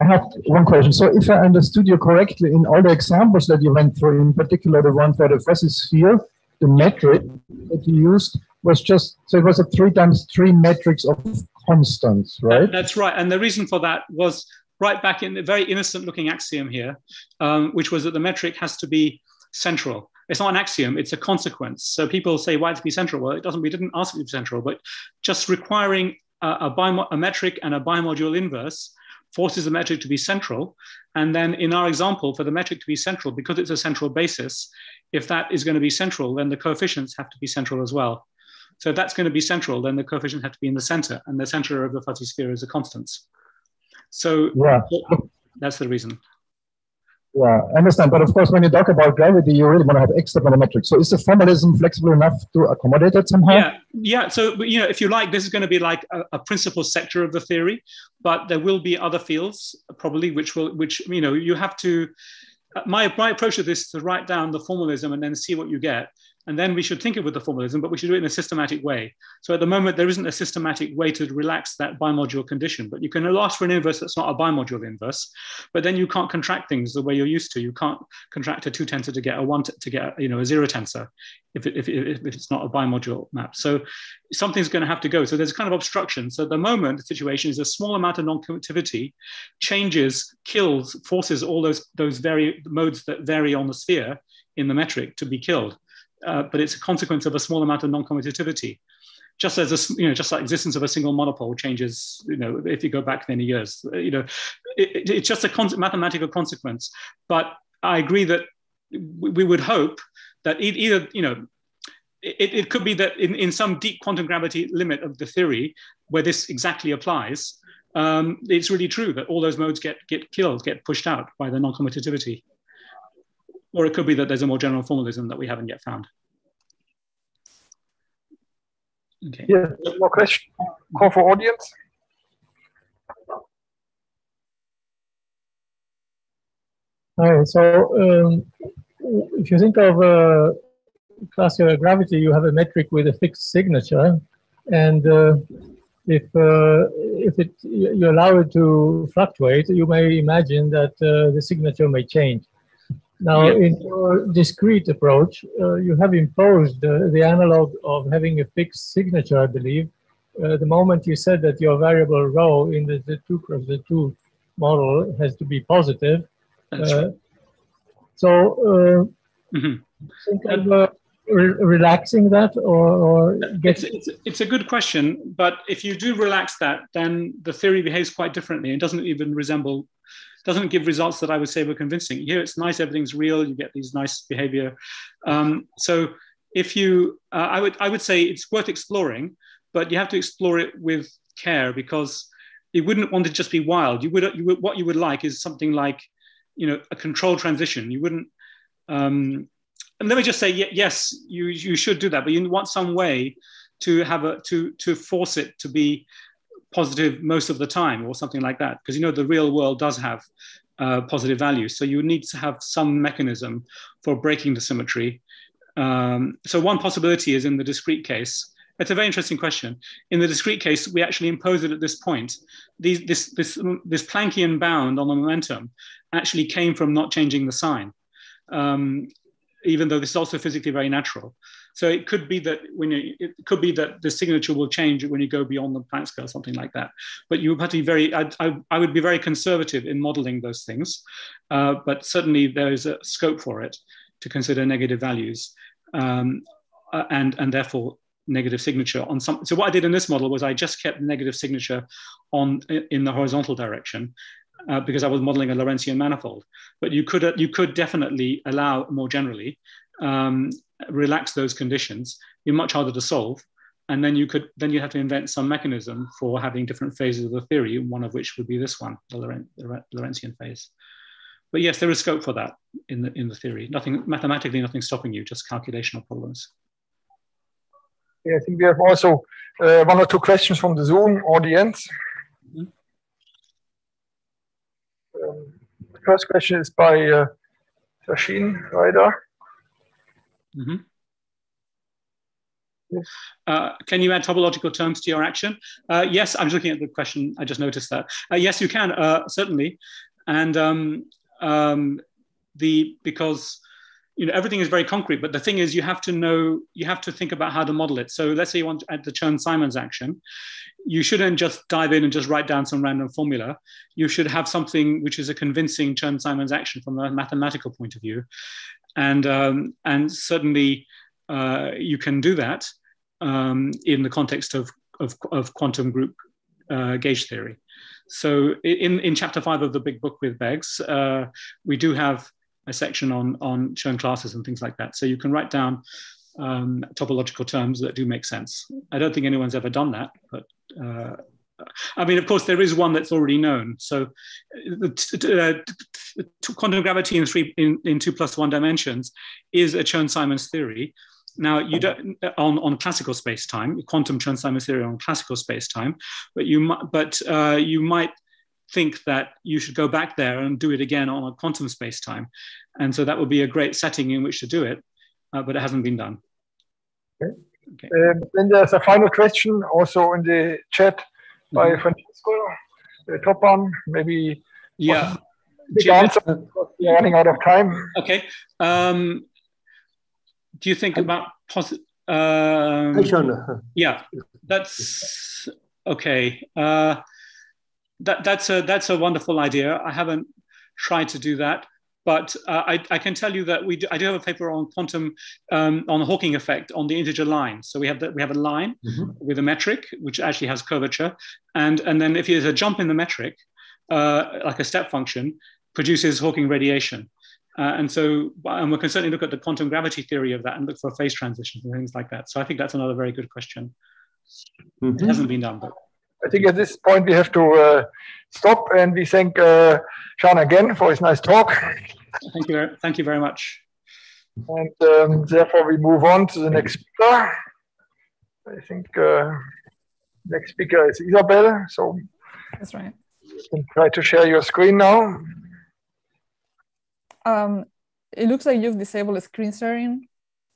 S3: I have one question. So if I understood you correctly, in all the examples that you went through, in particular the one for the fuzzy sphere, the metric that you used was just so it was a three times three matrix of constants, right?
S2: That's right. And the reason for that was right back in the very innocent looking axiom here, um, which was that the metric has to be central. It's not an axiom, it's a consequence. So people say, why to be central? Well, it doesn't, we didn't ask it to be central, but just requiring a, a, a metric and a bimodule inverse forces the metric to be central. And then in our example, for the metric to be central, because it's a central basis, if that is going to be central, then the coefficients have to be central as well. So if that's going to be central, then the coefficients have to be in the center, and the center of the fuzzy sphere is a constants. So yeah. that's the reason.
S3: Yeah, I understand. But of course, when you talk about gravity, you really want to have extra metrics. So is the formalism flexible enough to accommodate it somehow?
S2: Yeah, yeah. So you know, if you like, this is going to be like a, a, principal sector of the theory, but there will be other fields probably which will, which you know, you have to. My my approach to this is to write down the formalism and then see what you get. And then we should think it with the formalism, but we should do it in a systematic way. So at the moment, there isn't a systematic way to relax that bimodule condition, but you can ask for an inverse that's not a bimodule inverse, but then you can't contract things the way you're used to. You can't contract a two tensor to get a one to get you know a zero tensor if, it, if, if it's not a bimodule map. So something's going to have to go. So there's kind of obstruction. So at the moment, the situation is a small amount of non-commutativity changes, kills, forces all those those very modes that vary on the sphere in the metric to be killed uh, but it's a consequence of a small amount of non-commutativity. Just as a, you know, just like existence of a single monopole changes, you know, if you go back many years, you know, it, it's just a con- mathematical consequence. But I agree that we, would hope that either, you know, it, it, could be that in, in some deep quantum gravity limit of the theory where this exactly applies, um, it's really true that all those modes get, get killed, get pushed out by the non-commutativity. Or it could be that there's a more general formalism that we haven't yet found.
S1: Okay. Yeah, more question. Call for audience.
S4: Hi, so um, if you think of uh, classical gravity, you have a metric with a fixed signature, and uh, if uh, if it you allow it to fluctuate, you may imagine that uh, the signature may change. Now, yeah. in your discrete approach, uh, you have imposed uh, the analog of having a fixed signature, I believe. Uh, the moment you said that your variable rho in the, the 2 cross the 2 model has to be positive.
S2: Right. Uh,
S4: so, uh, mm-hmm. think of uh, re- relaxing that or, or
S2: it's, it's, it's, a good question, but if you do relax that, then the theory behaves quite differently and doesn't even resemble doesn't give results that I would say were convincing. Here it's nice, everything's real, you get these nice behavior. Um, so if you, uh, I, would, I would say it's worth exploring, but you have to explore it with care because you wouldn't want to just be wild. You would, you would what you would like is something like, you know, a controlled transition. You wouldn't, um, and let me just say, yes, you, you should do that, but you want some way to have a, to, to force it to be positive most of the time or something like that because you know the real world does have uh, positive values. So you need to have some mechanism for breaking the symmetry. Um, so one possibility is in the discrete case. It's a very interesting question. In the discrete case we actually impose it at this point. These, this, this, this planckian bound on the momentum actually came from not changing the sign. Um, even though this is also physically very natural so it could be that when you, it could be that the signature will change when you go beyond the Planck scale, something like that. But you would have to be very, I, I, I would be very conservative in modeling those things. Uh, but certainly there is a scope for it to consider negative values um, uh, and, and therefore negative signature on some. So what I did in this model was I just kept negative signature on in the horizontal direction. Uh, because I was modeling a Lorentzian manifold, but you could uh, you could definitely allow more generally um, relax those conditions, you're much harder to solve. And then you could then you have to invent some mechanism for having different phases of the theory, one of which would be this one, the, Lorent, the Lorentzian phase. But yes, there is scope for that in the in the theory. Nothing mathematically, nothing stopping you, just calculational problems.
S1: Yeah, I think we have also uh, one or two questions from the Zoom audience. Mm -hmm. um, the first question is by uh, Sashin Ryder.
S2: Mm-hmm. Uh, can you add topological terms to your action? Uh, yes, I'm looking at the question. I just noticed that. Uh, yes, you can uh, certainly, and um, um, the because you know everything is very concrete but the thing is you have to know you have to think about how to model it so let's say you want to add the chern-simons action you shouldn't just dive in and just write down some random formula you should have something which is a convincing chern-simons action from a mathematical point of view and um, and certainly uh, you can do that um, in the context of, of, of quantum group uh, gauge theory so in, in chapter five of the big book with Beggs, uh, we do have a section on, on Chern classes and things like that. So you can write down um, topological terms that do make sense. I don't think anyone's ever done that, but uh, I mean, of course, there is one that's already known. So uh, quantum gravity in three in, in two plus one dimensions is a Chern-Simons theory. Now, you don't on, on classical space time, quantum Chern-Simons theory on classical space time, but you might, but uh, you might think that you should go back there and do it again on a quantum space time. And so that would be a great setting in which to do it, uh, but it hasn't been done.
S1: Okay. okay. Um, then there's a final question also in the chat by mm -hmm. Francesco, the top one, maybe.
S2: Yeah.
S1: Big answer we're running out of time.
S2: Okay. Um, do you think about positive? Um, yeah, that's okay. Uh, that, that's a that's a wonderful idea. I haven't tried to do that, but uh, I, I, can tell you that we do, I do have a paper on quantum um, on the Hawking effect on the integer line. So we have that we have a line mm-hmm. with a metric which actually has curvature, and and then if there's a jump in the metric, uh, like a step function, produces Hawking radiation. Uh, and so, and we can certainly look at the quantum gravity theory of that and look for phase transitions and things like that. So I think that's another very good question. Mm-hmm. It hasn't been done, but
S1: I think at this point we have to uh, stop and we thank uh, Shahn again for his nice talk.
S2: Thank you. Thank you very much.
S1: And um, therefore we move on to the next speaker. I think uh, next speaker is Isabel. So
S5: that's right.
S1: You can try to share your screen now.
S5: Um, it looks like you've disabled screen sharing,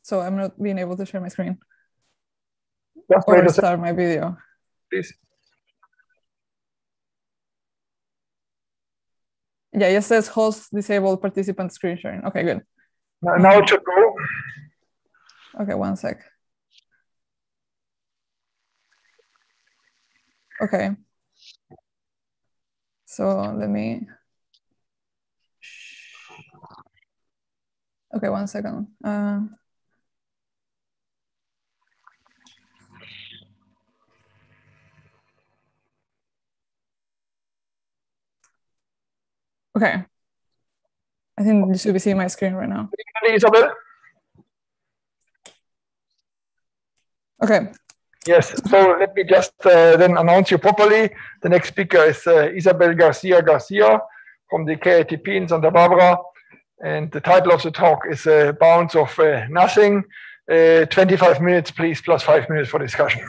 S5: so I'm not being able to share my screen.
S1: Just
S5: or start my video.
S1: Please.
S5: Yeah, it says host disabled participant screen sharing. Okay, good.
S1: Now to go.
S5: Okay, one sec. Okay. So let me. Okay, one second. Uh, Okay. I think you should be seeing my screen right now.
S1: Isabel?
S5: Okay.
S1: Yes, so let me just uh, then announce you properly. The next speaker is uh, Isabel Garcia Garcia from the KITP in Santa Barbara. And the title of the talk is uh, Bounce of uh, Nothing. Uh, 25 minutes, please, plus five minutes for discussion.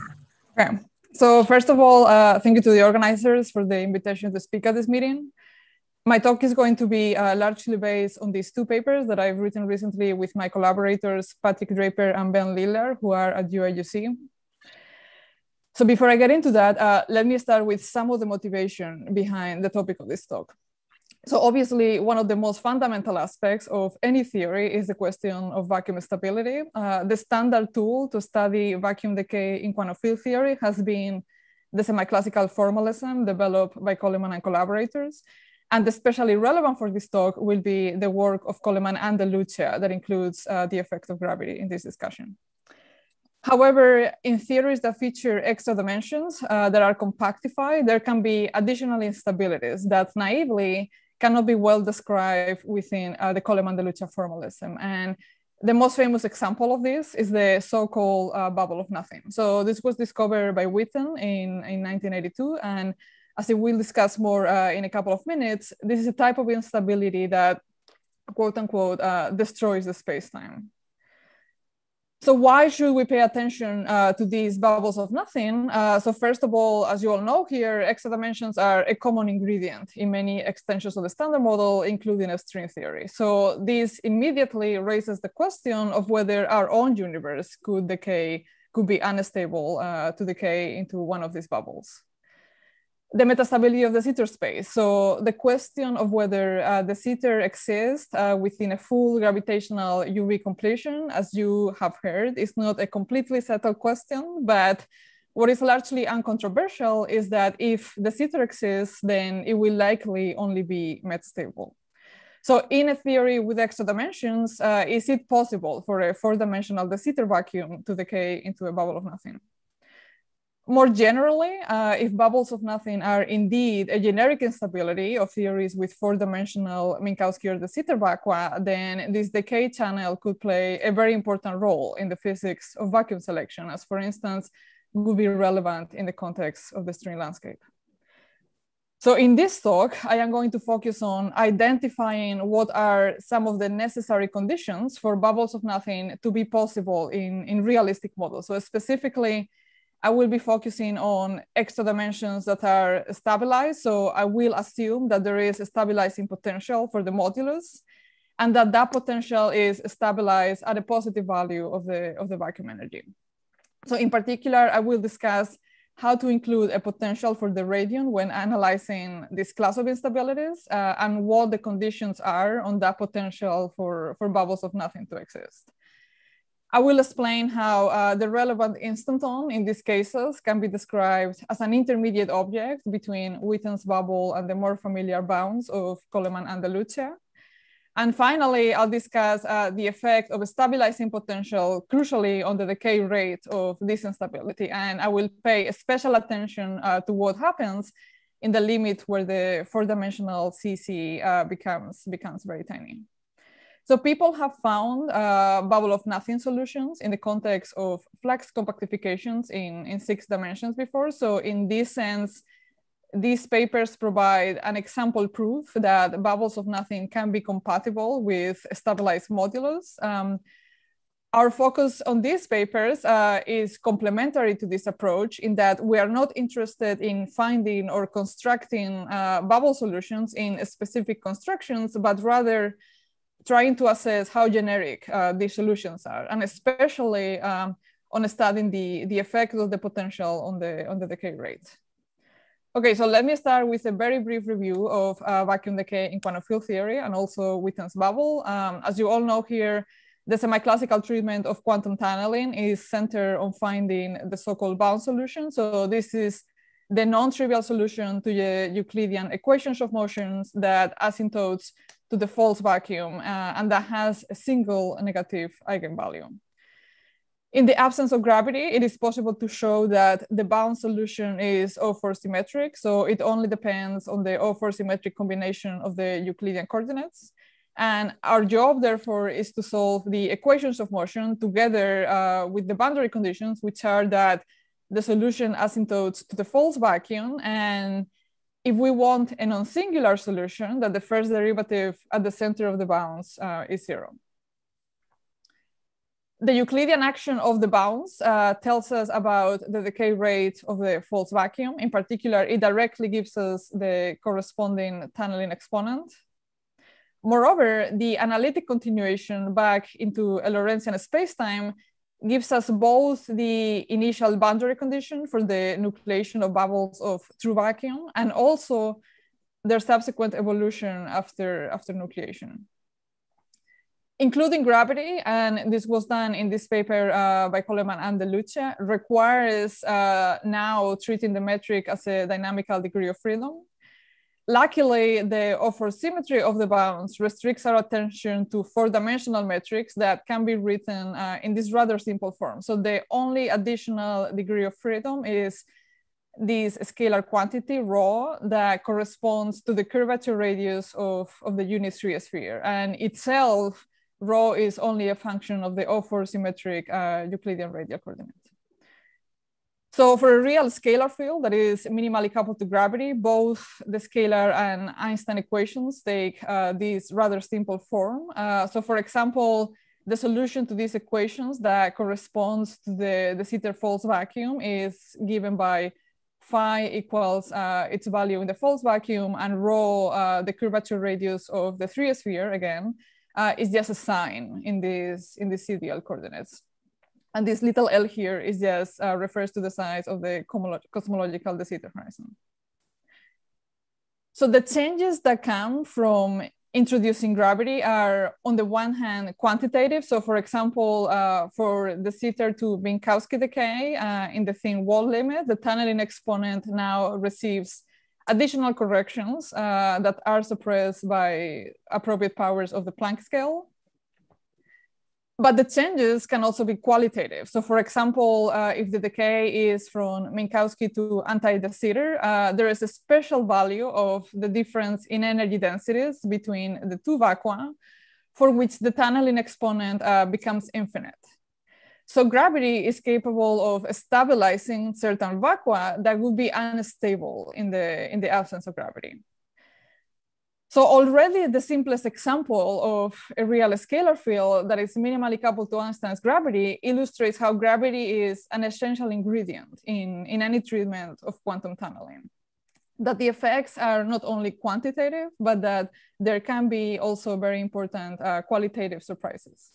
S5: Okay. So first of all, uh, thank you to the organizers for the invitation to speak at this meeting. My talk is going to be uh, largely based on these two papers that I've written recently with my collaborators, Patrick Draper and Ben Lillard, who are at UIUC. So before I get into that, uh, let me start with some of the motivation behind the topic of this talk. So obviously, one of the most fundamental aspects of any theory is the question of vacuum stability. Uh, the standard tool to study vacuum decay in quantum field theory has been the semi-classical formalism developed by Coleman and collaborators. And especially relevant for this talk will be the work of Coleman and De Luccia that includes uh, the effect of gravity in this discussion. However, in theories that feature extra dimensions uh, that are compactified, there can be additional instabilities that naively cannot be well described within uh, the Coleman-De Luccia formalism. And the most famous example of this is the so-called uh, bubble of nothing. So this was discovered by Witten in, in 1982 and as we'll discuss more uh, in a couple of minutes, this is a type of instability that, quote unquote, uh, destroys the space-time. So why should we pay attention uh, to these bubbles of nothing? Uh, so first of all, as you all know here, extra dimensions are a common ingredient in many extensions of the standard model, including a string theory. So this immediately raises the question of whether our own universe could decay, could be unstable uh, to decay into one of these bubbles. The metastability of de Sitter space. So the question of whether uh, de Sitter exists uh, within a full gravitational UV completion, as you have heard, is not a completely settled question, but what is largely uncontroversial is that if de Sitter exists, then it will likely only be metastable. So in a theory with extra dimensions, uh, is it possible for a four-dimensional de Sitter vacuum to decay into a bubble of nothing? More generally, uh, if bubbles of nothing are indeed a generic instability of theories with four-dimensional Minkowski or Sitter vacua, then this decay channel could play a very important role in the physics of vacuum selection, as for instance, would be relevant in the context of the string landscape. So in this talk, I am going to focus on identifying what are some of the necessary conditions for bubbles of nothing to be possible in, in realistic models. So specifically, I will be focusing on extra dimensions that are stabilized. So I will assume that there is a stabilizing potential for the modulus and that that potential is stabilized at a positive value of the, of the vacuum energy. So in particular, I will discuss how to include a potential for the radion when analyzing this class of instabilities uh, and what the conditions are on that potential for, for bubbles of nothing to exist. I will explain how uh, the relevant instanton in these cases can be described as an intermediate object between Witten's bubble and the more familiar bounce of Coleman and DeLuccia. And finally, I'll discuss uh, the effect of a stabilizing potential, crucially on the decay rate of this instability. And I will pay special attention uh, to what happens in the limit where the four-dimensional CC uh, becomes, becomes very tiny. So people have found uh, bubble of nothing solutions in the context of flux compactifications in, in six dimensions before. So in this sense, these papers provide an example proof that bubbles of nothing can be compatible with stabilized modulus. Um, our focus on these papers uh, is complementary to this approach in that we are not interested in finding or constructing uh, bubble solutions in specific constructions, but rather trying to assess how generic uh, these solutions are, and especially um, on studying the, the effect of the potential on the, on the decay rate. Okay, so let me start with a very brief review of uh, vacuum decay in quantum field theory and also Witten's bubble. Um, as you all know here, the semi-classical treatment of quantum tunneling is centered on finding the so-called bounce solution. So this is the non-trivial solution to the Euclidean equations of motions that asymptotes to the false vacuum uh, and that has a single negative eigenvalue. In the absence of gravity, it is possible to show that the bounce solution is O4 symmetric. So it only depends on the O4 symmetric combination of the Euclidean coordinates. And our job, therefore, is to solve the equations of motion together uh, with the boundary conditions, which are that the solution asymptotes to the false vacuum and if we want a non-singular solution, that the first derivative at the center of the bounce uh, is zero. The Euclidean action of the bounce uh, tells us about the decay rate of the false vacuum. In particular, it directly gives us the corresponding tunneling exponent. Moreover, the analytic continuation back into a Lorentzian spacetime gives us both the initial boundary condition for the nucleation of bubbles of true vacuum and also their subsequent evolution after, after nucleation. Including gravity, and this was done in this paper uh, by Coleman and DeLuccia, requires uh, now treating the metric as a dynamical degree of freedom. Luckily, the O4 symmetry of the bounce restricts our attention to four-dimensional metrics that can be written uh, in this rather simple form. So the only additional degree of freedom is this scalar quantity rho that corresponds to the curvature radius of, of the unit three sphere. And itself, rho is only a function of the O4 symmetric uh, Euclidean radial coordinate. So for a real scalar field that is minimally coupled to gravity, both the scalar and Einstein equations take uh, this rather simple form. Uh, so for example, the solution to these equations that corresponds to the, de Sitter false vacuum is given by phi equals uh, its value in the false vacuum and rho, uh, the curvature radius of the three sphere again, uh, is just a sine in these in the CDL coordinates. And this little L here is just uh, refers to the size of the cosmological de Sitter horizon. So the changes that come from introducing gravity are on the one hand quantitative. So for example, uh, for de Sitter to Minkowski decay uh, in the thin wall limit, the tunneling exponent now receives additional corrections uh, that are suppressed by appropriate powers of the Planck scale. But the changes can also be qualitative. So for example, uh, if the decay is from Minkowski to anti-de uh, there is a special value of the difference in energy densities between the two vacua for which the tunneling exponent uh, becomes infinite. So gravity is capable of stabilizing certain vacua that would be unstable in the, in the absence of gravity. So already the simplest example of a real scalar field that is minimally coupled to Einstein's gravity illustrates how gravity is an essential ingredient in, in any treatment of quantum tunneling. That the effects are not only quantitative, but that there can be also very important uh, qualitative surprises.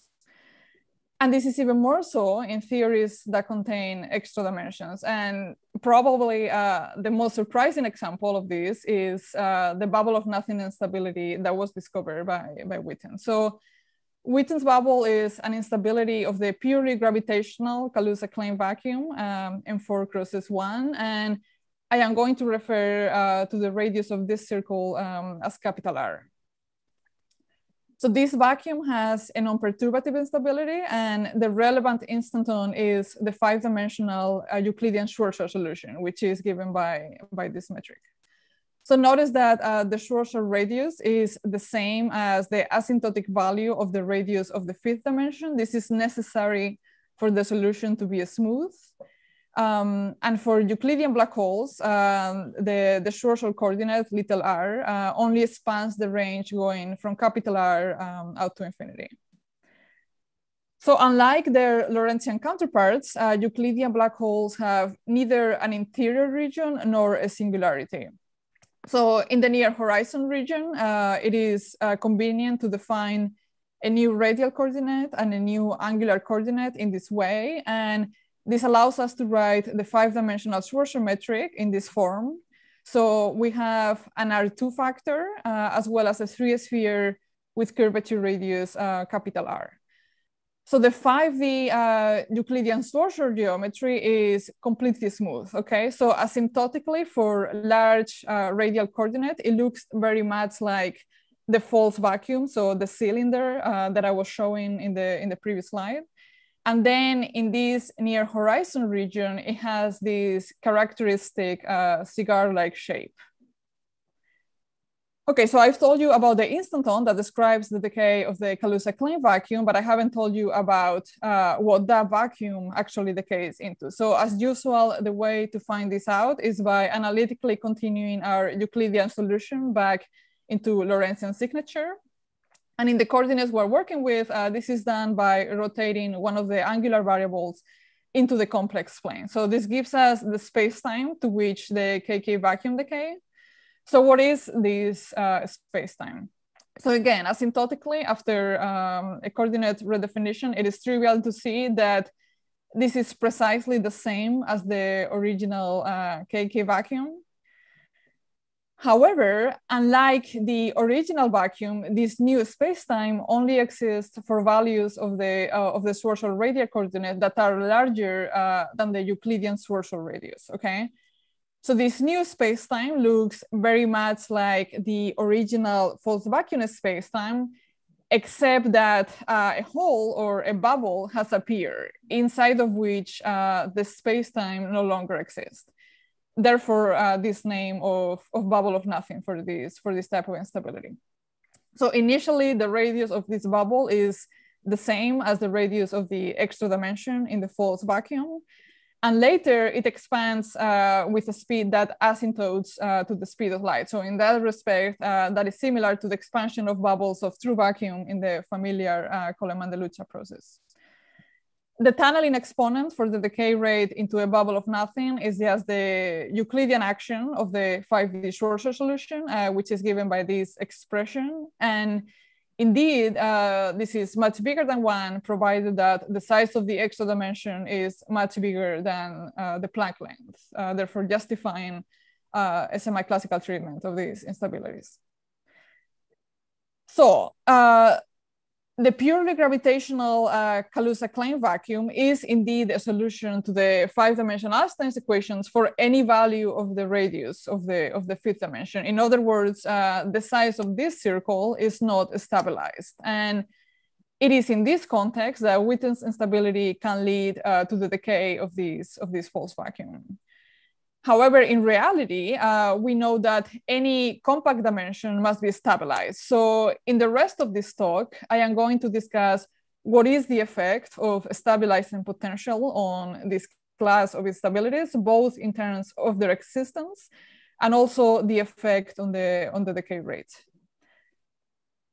S5: And this is even more so in theories that contain extra dimensions. And probably uh, the most surprising example of this is uh, the bubble of nothing instability that was discovered by, by Witten. So Witten's bubble is an instability of the purely gravitational Kaluza-Klein vacuum um, in 4 crosses 1. And I am going to refer uh, to the radius of this circle um, as capital R. So this vacuum has a non-perturbative instability and the relevant instanton is the five-dimensional uh, Euclidean Schwarzschild solution, which is given by, by this metric. So notice that uh, the Schwarzschild radius is the same as the asymptotic value of the radius of the fifth dimension. This is necessary for the solution to be smooth. Um, and for Euclidean black holes, um, the, the Schwarzschild coordinate, little r, uh, only spans the range going from capital R um, out to infinity. So unlike their Lorentzian counterparts, uh, Euclidean black holes have neither an interior region nor a singularity. So in the near horizon region, uh, it is uh, convenient to define a new radial coordinate and a new angular coordinate in this way. And this allows us to write the five-dimensional Schwarzschild metric in this form. So we have an R2 factor uh, as well as a three sphere with curvature radius uh, capital R. So the 5D uh, Euclidean Schwarzschild geometry is completely smooth, okay? So asymptotically for large uh, radial coordinate, it looks very much like the false vacuum, so the cylinder uh, that I was showing in the, in the previous slide. And then in this near horizon region, it has this characteristic uh, cigar-like shape. Okay, so I've told you about the instanton that describes the decay of the Kaluza-Klein vacuum, but I haven't told you about uh, what that vacuum actually decays into. So as usual, the way to find this out is by analytically continuing our Euclidean solution back into Lorentzian signature. And in the coordinates we're working with, uh, this is done by rotating one of the angular variables into the complex plane. So this gives us the space-time to which the KK vacuum decay. So what is this uh, space-time? So again, asymptotically, after um, a coordinate redefinition, it is trivial to see that this is precisely the same as the original uh, KK vacuum. However, unlike the original vacuum, this new spacetime only exists for values of the, uh, of the Schwarzschild radial coordinate that are larger uh, than the Euclidean Schwarzschild radius, okay? So this new spacetime looks very much like the original false vacuum spacetime, except that uh, a hole or a bubble has appeared inside of which uh, the spacetime no longer exists therefore uh, this name of, of bubble of nothing for this for this type of instability. So initially the radius of this bubble is the same as the radius of the extra dimension in the false vacuum. And later it expands uh, with a speed that asymptotes uh, to the speed of light. So in that respect, uh, that is similar to the expansion of bubbles of true vacuum in the familiar uh, Coleman-De process the tunneling exponent for the decay rate into a bubble of nothing is just the Euclidean action of the 5D Schwarzschild solution, uh, which is given by this expression. And indeed, uh, this is much bigger than one, provided that the size of the extra dimension is much bigger than uh, the Planck length, uh, therefore justifying uh, a semi-classical treatment of these instabilities. So uh, the purely gravitational uh, Kaluza-Klein vacuum is indeed a solution to the five-dimensional Einstein's equations for any value of the radius of the, of the fifth dimension. In other words, uh, the size of this circle is not stabilized. And it is in this context that Witten's instability can lead uh, to the decay of these, of this false vacuum. However, in reality, uh, we know that any compact dimension must be stabilized. So in the rest of this talk, I am going to discuss what is the effect of stabilizing potential on this class of instabilities, both in terms of their existence and also the effect on the, on the decay rate.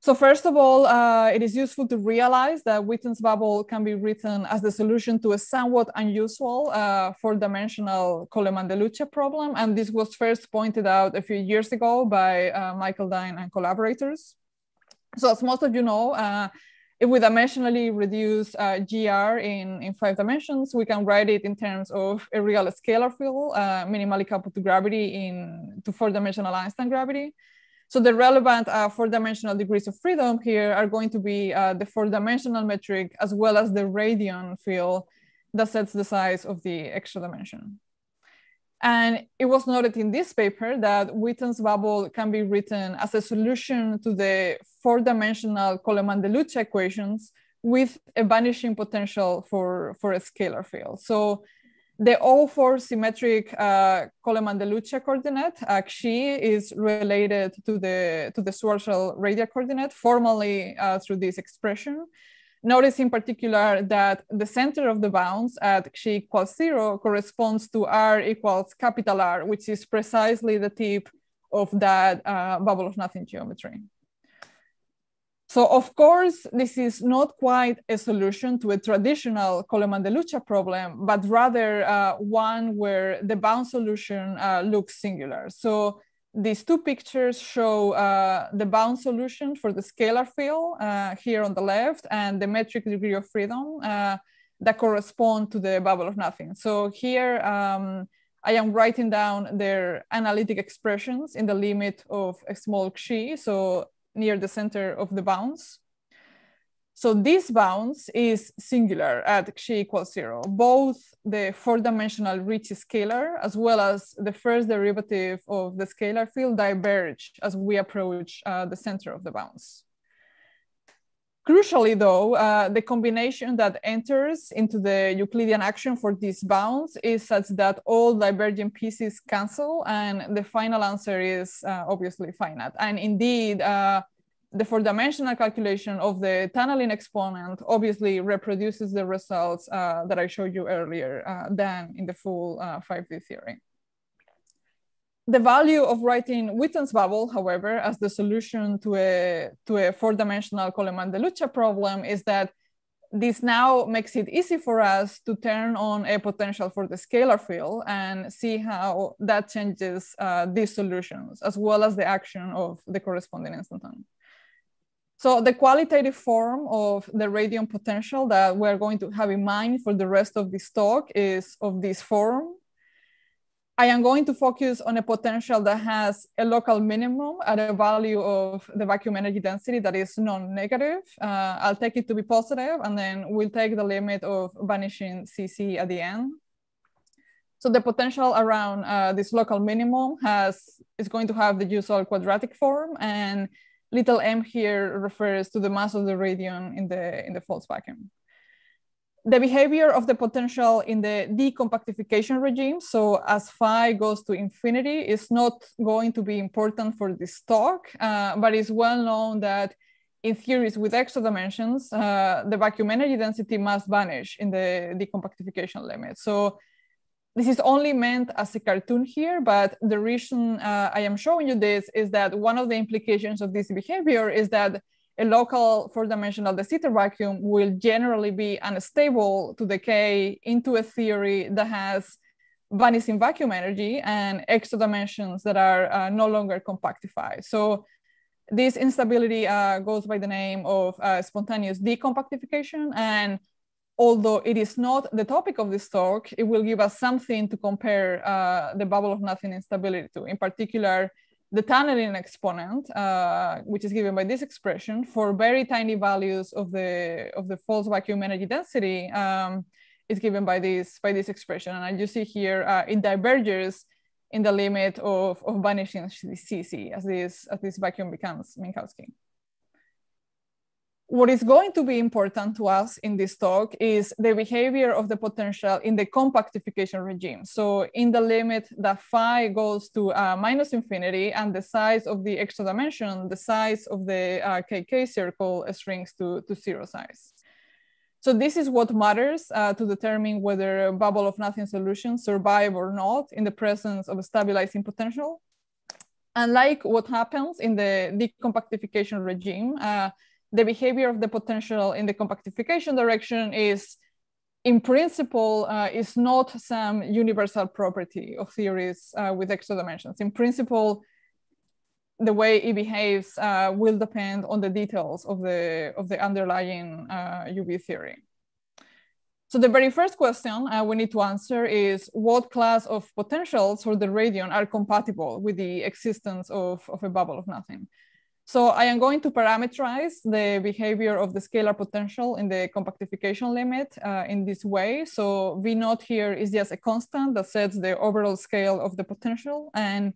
S5: So first of all, uh, it is useful to realize that Witten's bubble can be written as the solution to a somewhat unusual uh, four-dimensional Coleman-de problem. And this was first pointed out a few years ago by uh, Michael Dine and collaborators. So as most of you know, uh, if we dimensionally reduce uh, GR in, in five dimensions, we can write it in terms of a real scalar field, uh, minimally coupled to gravity in to four-dimensional Einstein gravity. So the relevant uh, four-dimensional degrees of freedom here are going to be uh, the four-dimensional metric as well as the radion field that sets the size of the extra dimension. And it was noted in this paper that Witten's bubble can be written as a solution to the four-dimensional Coleman-de equations with a vanishing potential for, for a scalar field. So the O4 symmetric uh, Coleman-de coordinate, xi, is related to the, to the Schwarzschild radial coordinate formally uh, through this expression. Notice in particular that the center of the bounce at xi equals zero corresponds to r equals capital R, which is precisely the tip of that uh, bubble of nothing geometry. So of course, this is not quite a solution to a traditional Coleman-de Luccia problem, but rather uh, one where the bounce solution uh, looks singular. So these two pictures show uh, the bounce solution for the scalar field uh, here on the left and the metric degree of freedom uh, that correspond to the bubble of nothing. So here um, I am writing down their analytic expressions in the limit of a small xi. So near the center of the bounce. So this bounce is singular at xi equals zero. Both the four-dimensional Ricci scalar as well as the first derivative of the scalar field diverge as we approach uh, the center of the bounce. Crucially though, uh, the combination that enters into the Euclidean action for these bounce is such that all divergent pieces cancel and the final answer is uh, obviously finite. And indeed, uh, the four-dimensional calculation of the tunneling exponent obviously reproduces the results uh, that I showed you earlier uh, than in the full 5D uh, theory. The value of writing Witten's bubble, however, as the solution to a, to a four-dimensional Coleman-de problem is that this now makes it easy for us to turn on a potential for the scalar field and see how that changes uh, these solutions, as well as the action of the corresponding instanton. So the qualitative form of the radion potential that we're going to have in mind for the rest of this talk is of this form. I am going to focus on a potential that has a local minimum at a value of the vacuum energy density that is non-negative. Uh, I'll take it to be positive, and then we'll take the limit of vanishing CC at the end. So the potential around uh, this local minimum has is going to have the usual quadratic form, and little m here refers to the mass of the radion in the, in the false vacuum. The behavior of the potential in the decompactification regime, so as phi goes to infinity, is not going to be important for this talk, uh, but it's well known that in theories with extra dimensions, uh, the vacuum energy density must vanish in the decompactification limit. So this is only meant as a cartoon here, but the reason uh, I am showing you this is that one of the implications of this behavior is that a local four-dimensional de Sitter vacuum will generally be unstable to decay into a theory that has vanishing vacuum energy and extra dimensions that are uh, no longer compactified. So this instability uh, goes by the name of uh, spontaneous decompactification and although it is not the topic of this talk, it will give us something to compare uh, the bubble of nothing instability to. In particular, the tunneling exponent, uh, which is given by this expression, for very tiny values of the of the false vacuum energy density, um, is given by this by this expression. And as you see here, uh, it diverges in the limit of, of vanishing CC as this as this vacuum becomes Minkowski what is going to be important to us in this talk is the behavior of the potential in the compactification regime. So in the limit that phi goes to uh, minus infinity and the size of the extra dimension, the size of the uh, KK circle shrinks to, to zero size. So this is what matters uh, to determine whether bubble of nothing solutions survive or not in the presence of a stabilizing potential. Unlike what happens in the decompactification regime, uh, the behavior of the potential in the compactification direction is in principle uh, is not some universal property of theories uh, with extra dimensions. In principle, the way it behaves uh, will depend on the details of the, of the underlying UV uh, theory. So the very first question uh, we need to answer is what class of potentials for the radion are compatible with the existence of, of a bubble of nothing? So I am going to parameterize the behavior of the scalar potential in the compactification limit uh, in this way. So V naught here is just a constant that sets the overall scale of the potential. And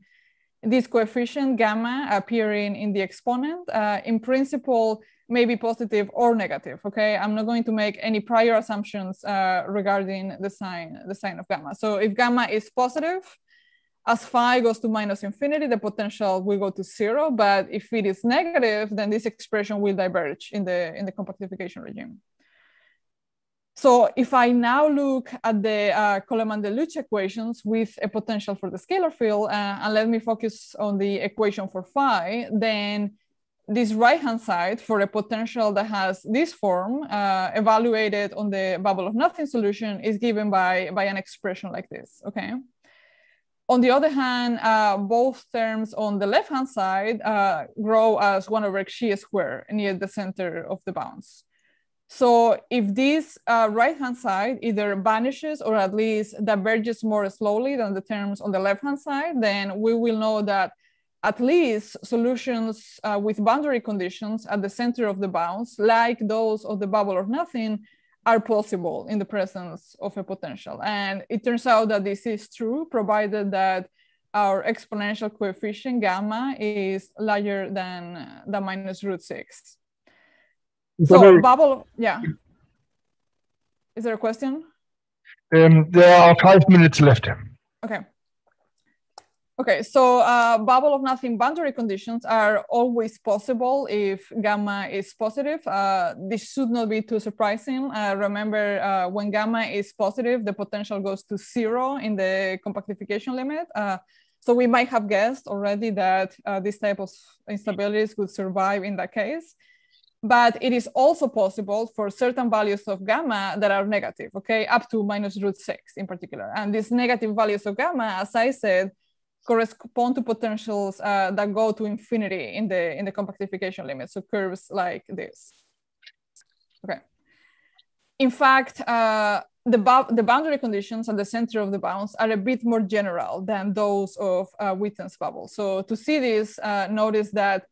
S5: this coefficient gamma appearing in the exponent, uh, in principle, may be positive or negative, okay? I'm not going to make any prior assumptions uh, regarding the sign, the sign of gamma. So if gamma is positive, as phi goes to minus infinity, the potential will go to zero. But if it is negative, then this expression will diverge in the, in the compactification regime. So if I now look at the uh, Coleman-DeLuccia equations with a potential for the scalar field, uh, and let me focus on the equation for phi, then this right-hand side for a potential that has this form uh, evaluated on the bubble of nothing solution is given by, by an expression like this, okay? On the other hand, uh, both terms on the left-hand side uh, grow as one over xi squared near the center of the bounce. So if this uh, right-hand side either vanishes or at least diverges more slowly than the terms on the left-hand side, then we will know that at least solutions uh, with boundary conditions at the center of the bounce, like those of the bubble of nothing, are possible in the presence of a potential. And it turns out that this is true, provided that our exponential coefficient gamma is larger than, the minus root six. So bubble, yeah. Is there a question?
S1: Um, there are five minutes left.
S5: Okay. Okay, so uh, bubble of nothing boundary conditions are always possible if gamma is positive. Uh, this should not be too surprising. Uh, remember, uh, when gamma is positive, the potential goes to zero in the compactification limit. Uh, so we might have guessed already that uh, this type of instabilities would survive in that case. But it is also possible for certain values of gamma that are negative, okay, up to minus root six in particular. And these negative values of gamma, as I said, correspond to potentials uh, that go to infinity in the in the compactification limit. So curves like this. Okay. In fact, uh, the, the boundary conditions at the center of the bounce are a bit more general than those of uh, Witten's bubble. So to see this, uh, notice that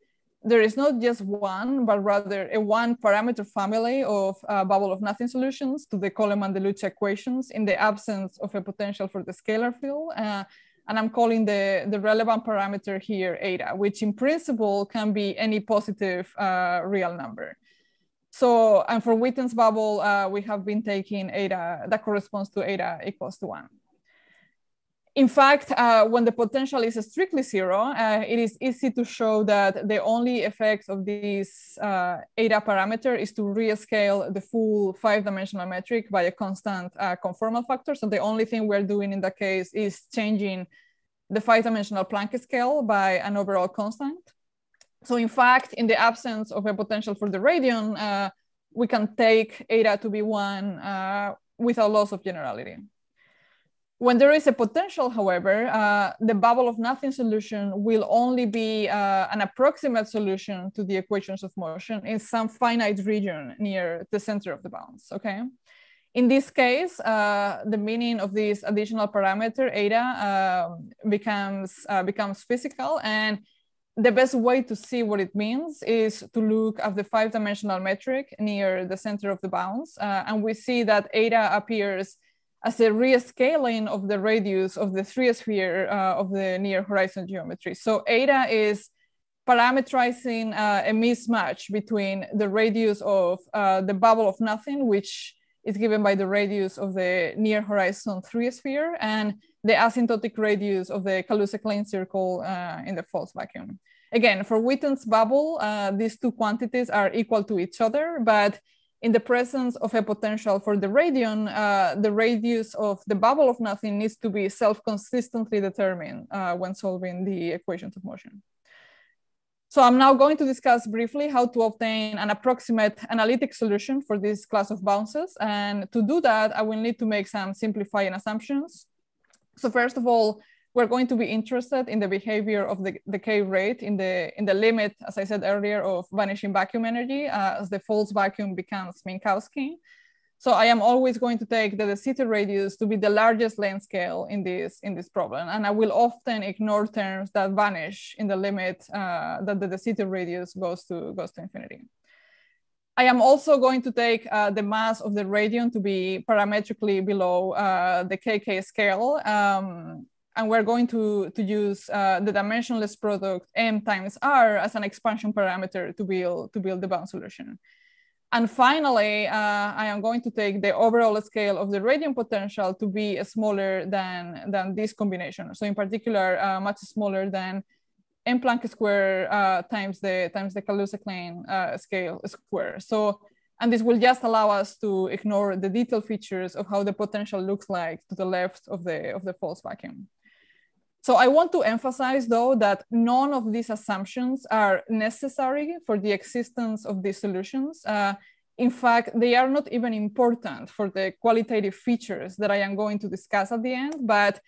S5: there is not just one, but rather a one parameter family of uh, bubble of nothing solutions to the Coleman-DeLuccia equations in the absence of a potential for the scalar field. Uh, and I'm calling the, the relevant parameter here eta, which in principle can be any positive uh, real number. So, and for Witten's bubble, uh, we have been taking eta that corresponds to eta equals to one. In fact, uh, when the potential is strictly zero, uh, it is easy to show that the only effect of this uh, eta parameter is to rescale the full five-dimensional metric by a constant uh, conformal factor. So the only thing we're doing in that case is changing the five-dimensional Planck scale by an overall constant. So in fact, in the absence of a potential for the radion, uh, we can take eta to be one uh, without loss of generality. When there is a potential, however, uh, the bubble of nothing solution will only be uh, an approximate solution to the equations of motion in some finite region near the center of the bounce, okay? In this case, uh, the meaning of this additional parameter, eta, uh, becomes, uh, becomes physical. And the best way to see what it means is to look at the five-dimensional metric near the center of the bounce. Uh, and we see that eta appears as a rescaling of the radius of the three sphere uh, of the near horizon geometry. So eta is parameterizing uh, a mismatch between the radius of the bubble of nothing, which is given by the radius of the near horizon three sphere and the asymptotic radius of the Kaluza-Klein circle uh, in the false vacuum. Again, for Witten's bubble, uh, these two quantities are equal to each other, but in the presence of a potential for the radion, uh, the radius of the bubble of nothing needs to be self-consistently determined uh, when solving the equations of motion. So I'm now going to discuss briefly how to obtain an approximate analytic solution for this class of bounces. And to do that, I will need to make some simplifying assumptions. So first of all, we're going to be interested in the behavior of the decay rate in the, in the limit, as I said earlier, of vanishing vacuum energy uh, as the false vacuum becomes Minkowski. So I am always going to take de Sitter radius to be the largest length scale in this, in this problem. And I will often ignore terms that vanish in the limit uh, that de Sitter radius goes to, goes to infinity. I am also going to take uh, the mass of the radion to be parametrically below uh, the KK scale. Um, and we're going to, to use uh, the dimensionless product m times r as an expansion parameter to build, to build the bounce solution. And finally, uh, I am going to take the overall scale of the radion potential to be smaller than, than this combination. So in particular, uh, much smaller than m Planck square uh, times the times the Kaluza-Klein uh, scale square. So, and this will just allow us to ignore the detailed features of how the potential looks like to the left of the, of the false vacuum. So I want to emphasize though that none of these assumptions are necessary for the existence of these solutions. Uh, in fact, they are not even important for the qualitative features that I am going to discuss at the end, but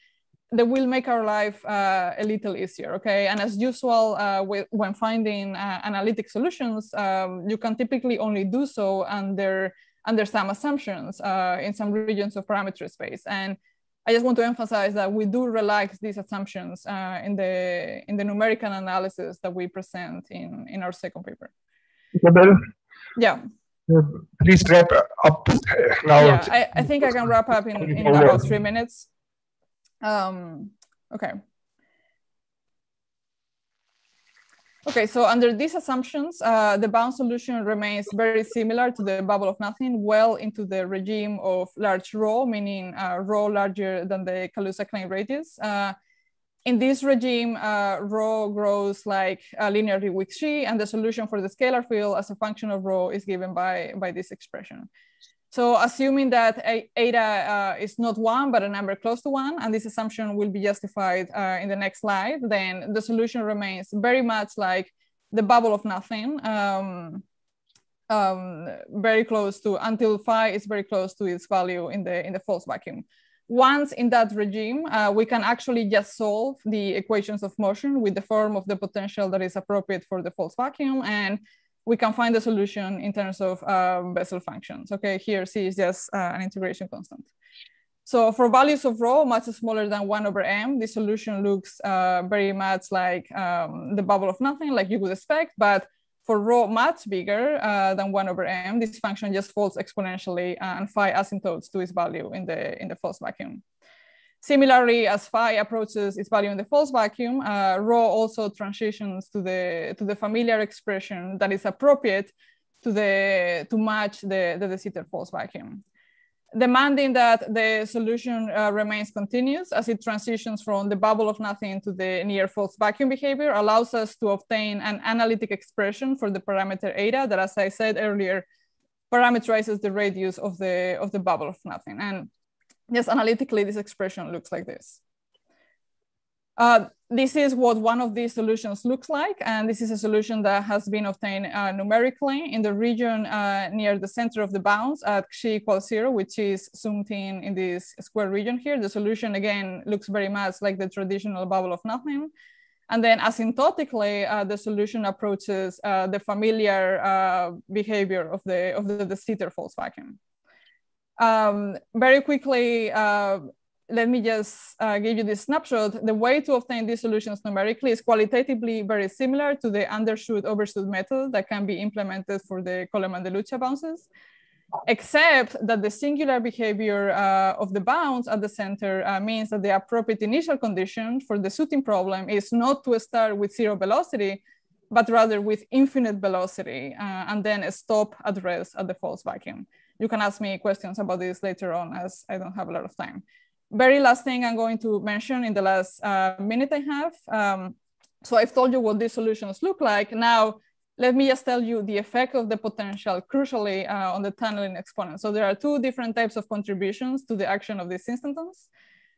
S5: they will make our life uh, a little easier, okay? And as usual, uh, when finding uh, analytic solutions, um, you can typically only do so under, under some assumptions uh, in some regions of parameter space. And I just want to emphasize that we do relax these assumptions uh, in the in the numerical analysis that we present in in our second paper.
S1: Isabel?
S5: Yeah.
S1: Please wrap up now.
S5: Yeah, I, I think I can wrap up in, in about three minutes. Um, okay. Okay, so under these assumptions, uh, the bounce solution remains very similar to the bubble of nothing, well into the regime of large rho, meaning uh, rho larger than the Kaluza-Klein radius. Uh, in this regime, uh, rho grows like linearly with Xi, and the solution for the scalar field as a function of rho is given by, by this expression. So assuming that eta uh, is not one, but a number close to one, and this assumption will be justified uh, in the next slide, then the solution remains very much like the bubble of nothing, um, um, very close to, until phi is very close to its value in the, in the false vacuum. Once in that regime, uh, we can actually just solve the equations of motion with the form of the potential that is appropriate for the false vacuum. And we can find the solution in terms of um, Bessel functions. Okay, here C is just uh, an integration constant. So for values of rho much smaller than one over m, the solution looks uh, very much like um, the bubble of nothing, like you would expect. But for rho much bigger uh, than one over m, this function just falls exponentially and phi asymptotes to its value in the in the false vacuum. Similarly, as phi approaches its value in the false vacuum, uh, rho also transitions to the, to the familiar expression that is appropriate to, the, to match the, the de Sitter false vacuum. Demanding that the solution uh, remains continuous as it transitions from the bubble of nothing to the near false vacuum behavior allows us to obtain an analytic expression for the parameter eta that, as I said earlier, parameterizes the radius of the, of the bubble of nothing. And Yes, analytically, this expression looks like this. Uh, this is what one of these solutions looks like. And this is a solution that has been obtained uh, numerically in the region uh, near the center of the bounce at xi equals zero, which is zoomed in in this square region here. The solution, again, looks very much like the traditional bubble of nothing. And then asymptotically, uh, the solution approaches uh, the familiar uh, behavior of the, of the, de Sitter false vacuum. Um, very quickly, uh, let me just uh, give you this snapshot. The way to obtain these solutions numerically is qualitatively very similar to the undershoot overshoot method that can be implemented for the Coleman de Luccia bounces, except that the singular behavior uh, of the bounce at the center uh, means that the appropriate initial condition for the shooting problem is not to start with zero velocity, but rather with infinite velocity uh, and then stop at rest at the false vacuum. You can ask me questions about this later on as I don't have a lot of time very last thing I'm going to mention in the last uh, minute I have. Um, so I've told you what these solutions look like. Now, let me just tell you the effect of the potential crucially uh, on the tunneling exponent. So there are two different types of contributions to the action of these instantons.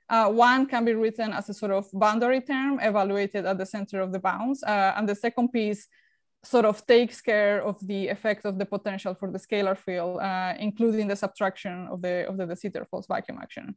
S5: Uh, one can be written as a sort of boundary term evaluated at the center of the bounce. Uh, and the second piece sort of takes care of the effect of the potential for the scalar field, uh, including the subtraction of the, of the de Sitter false vacuum action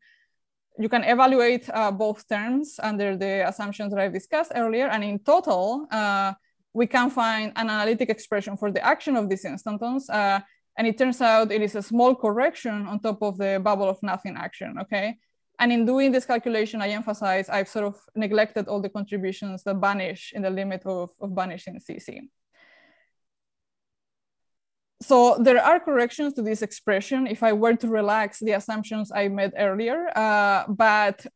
S5: you can evaluate uh, both terms under the assumptions that I've discussed earlier. And in total, uh, we can find an analytic expression for the action of these instantons. Uh, and it turns out it is a small correction on top of the bubble of nothing action, okay? And in doing this calculation, I emphasize I've sort of neglected all the contributions that vanish in the limit of, of vanishing CC so there are corrections to this expression if I were to relax the assumptions I made earlier, uh, but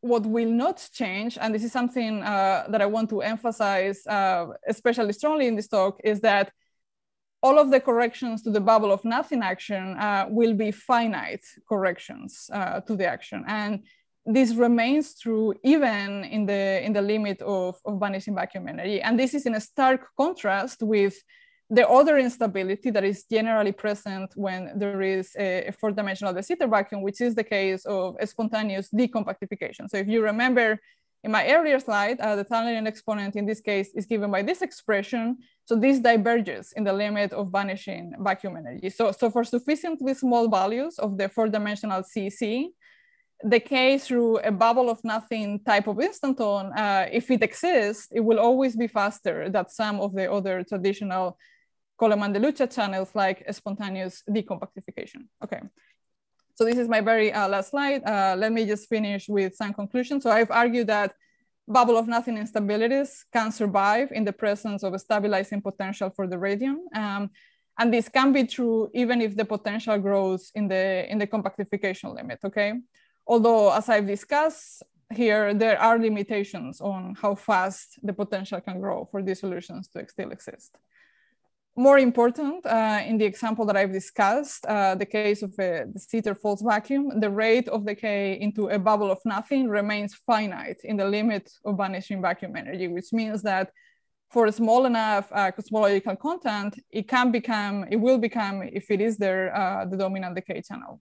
S5: what will not change, and this is something uh, that I want to emphasize uh, especially strongly in this talk, is that all of the corrections to the bubble of nothing action uh, will be finite corrections uh, to the action. And this remains true even in the, in the limit of, of vanishing vacuum energy. And this is in a stark contrast with the other instability that is generally present when there is a, four-dimensional de Sitter vacuum, which is the case of spontaneous decompactification. So if you remember in my earlier slide, uh, the tunneling exponent in this case is given by this expression. So this diverges in the limit of vanishing vacuum energy. So, so for sufficiently small values of the four-dimensional CC, the decay through a bubble of nothing type of instanton, uh, if it exists, it will always be faster than some of the other traditional Coleman de Luccia channels like spontaneous decompactification. Okay. So this is my very uh, last slide. Uh, let me just finish with some conclusions. So I've argued that bubble of nothing instabilities can survive in the presence of a stabilizing potential for the radion. Um, and this can be true even if the potential grows in the, in the compactification limit, okay? Although as I've discussed here, there are limitations on how fast the potential can grow for these solutions to still exist more important, uh, in the example that I've discussed, uh, the case of a, de Sitter false vacuum, the rate of decay into a bubble of nothing remains finite in the limit of vanishing vacuum energy, which means that for a small enough uh, cosmological constant, it can become, it will become, if it is there, uh, the dominant decay channel.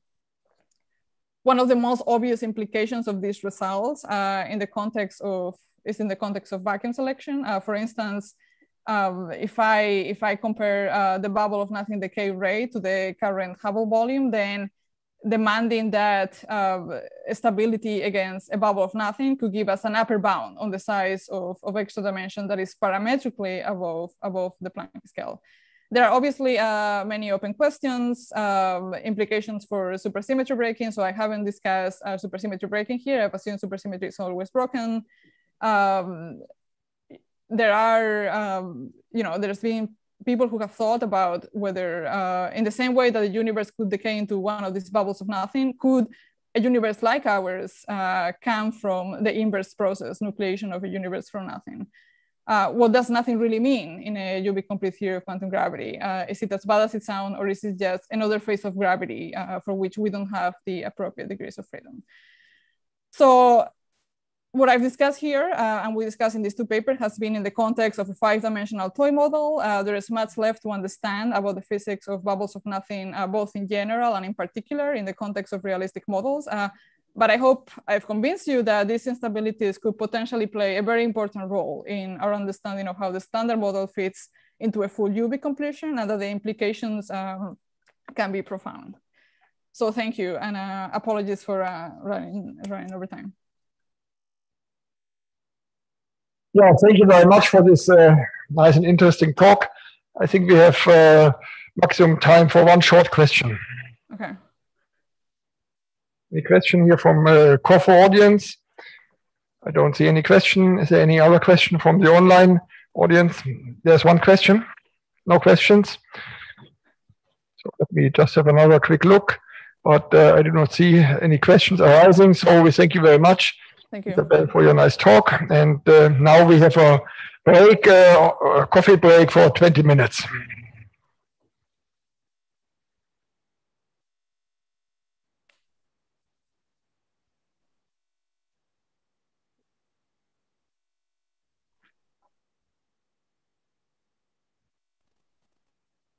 S5: One of the most obvious implications of these results uh, in the context of, is in the context of vacuum selection. Uh, for instance, um, if I if I compare uh, the bubble of nothing decay rate to the current Hubble volume, then demanding that uh, stability against a bubble of nothing could give us an upper bound on the size of, of extra dimension that is parametrically above, above the Planck scale. There are obviously uh, many open questions, um, implications for supersymmetry breaking. So I haven't discussed uh, supersymmetry breaking here. I've assumed supersymmetry is always broken. Um, there are, um, you know, there's been people who have thought about whether, uh, in the same way that the universe could decay into one of these bubbles of nothing, could a universe like ours uh, come from the inverse process, nucleation of a universe from nothing? Uh, what does nothing really mean in a UV complete theory of quantum gravity? Uh, is it as bad as it sounds, or is it just another phase of gravity uh, for which we don't have the appropriate degrees of freedom? So what I've discussed here, uh, and we discussed in these two papers, has been in the context of a five-dimensional toy model. Uh, there is much left to understand about the physics of bubbles of nothing, uh, both in general and in particular in the context of realistic models. Uh, but I hope I've convinced you that these instabilities could potentially play a very important role in our understanding of how the standard model fits into a full UV completion and that the implications um, can be profound. So thank you, and uh, apologies for running, running over time.
S1: Yeah, thank you very much for this uh, nice and interesting talk. I think we have uh, maximum time for one short question.
S5: Okay.
S1: Any question here from uh, Corfu audience? I don't see any question. Is there any other question from the online audience? There's one question. No questions. So let me just have another quick look. But uh, I do not see any questions arising. So we thank you very much,
S5: Thank you.
S1: Isabel, for your nice talk. And uh, now we have a break, uh, a coffee break for 20 minutes.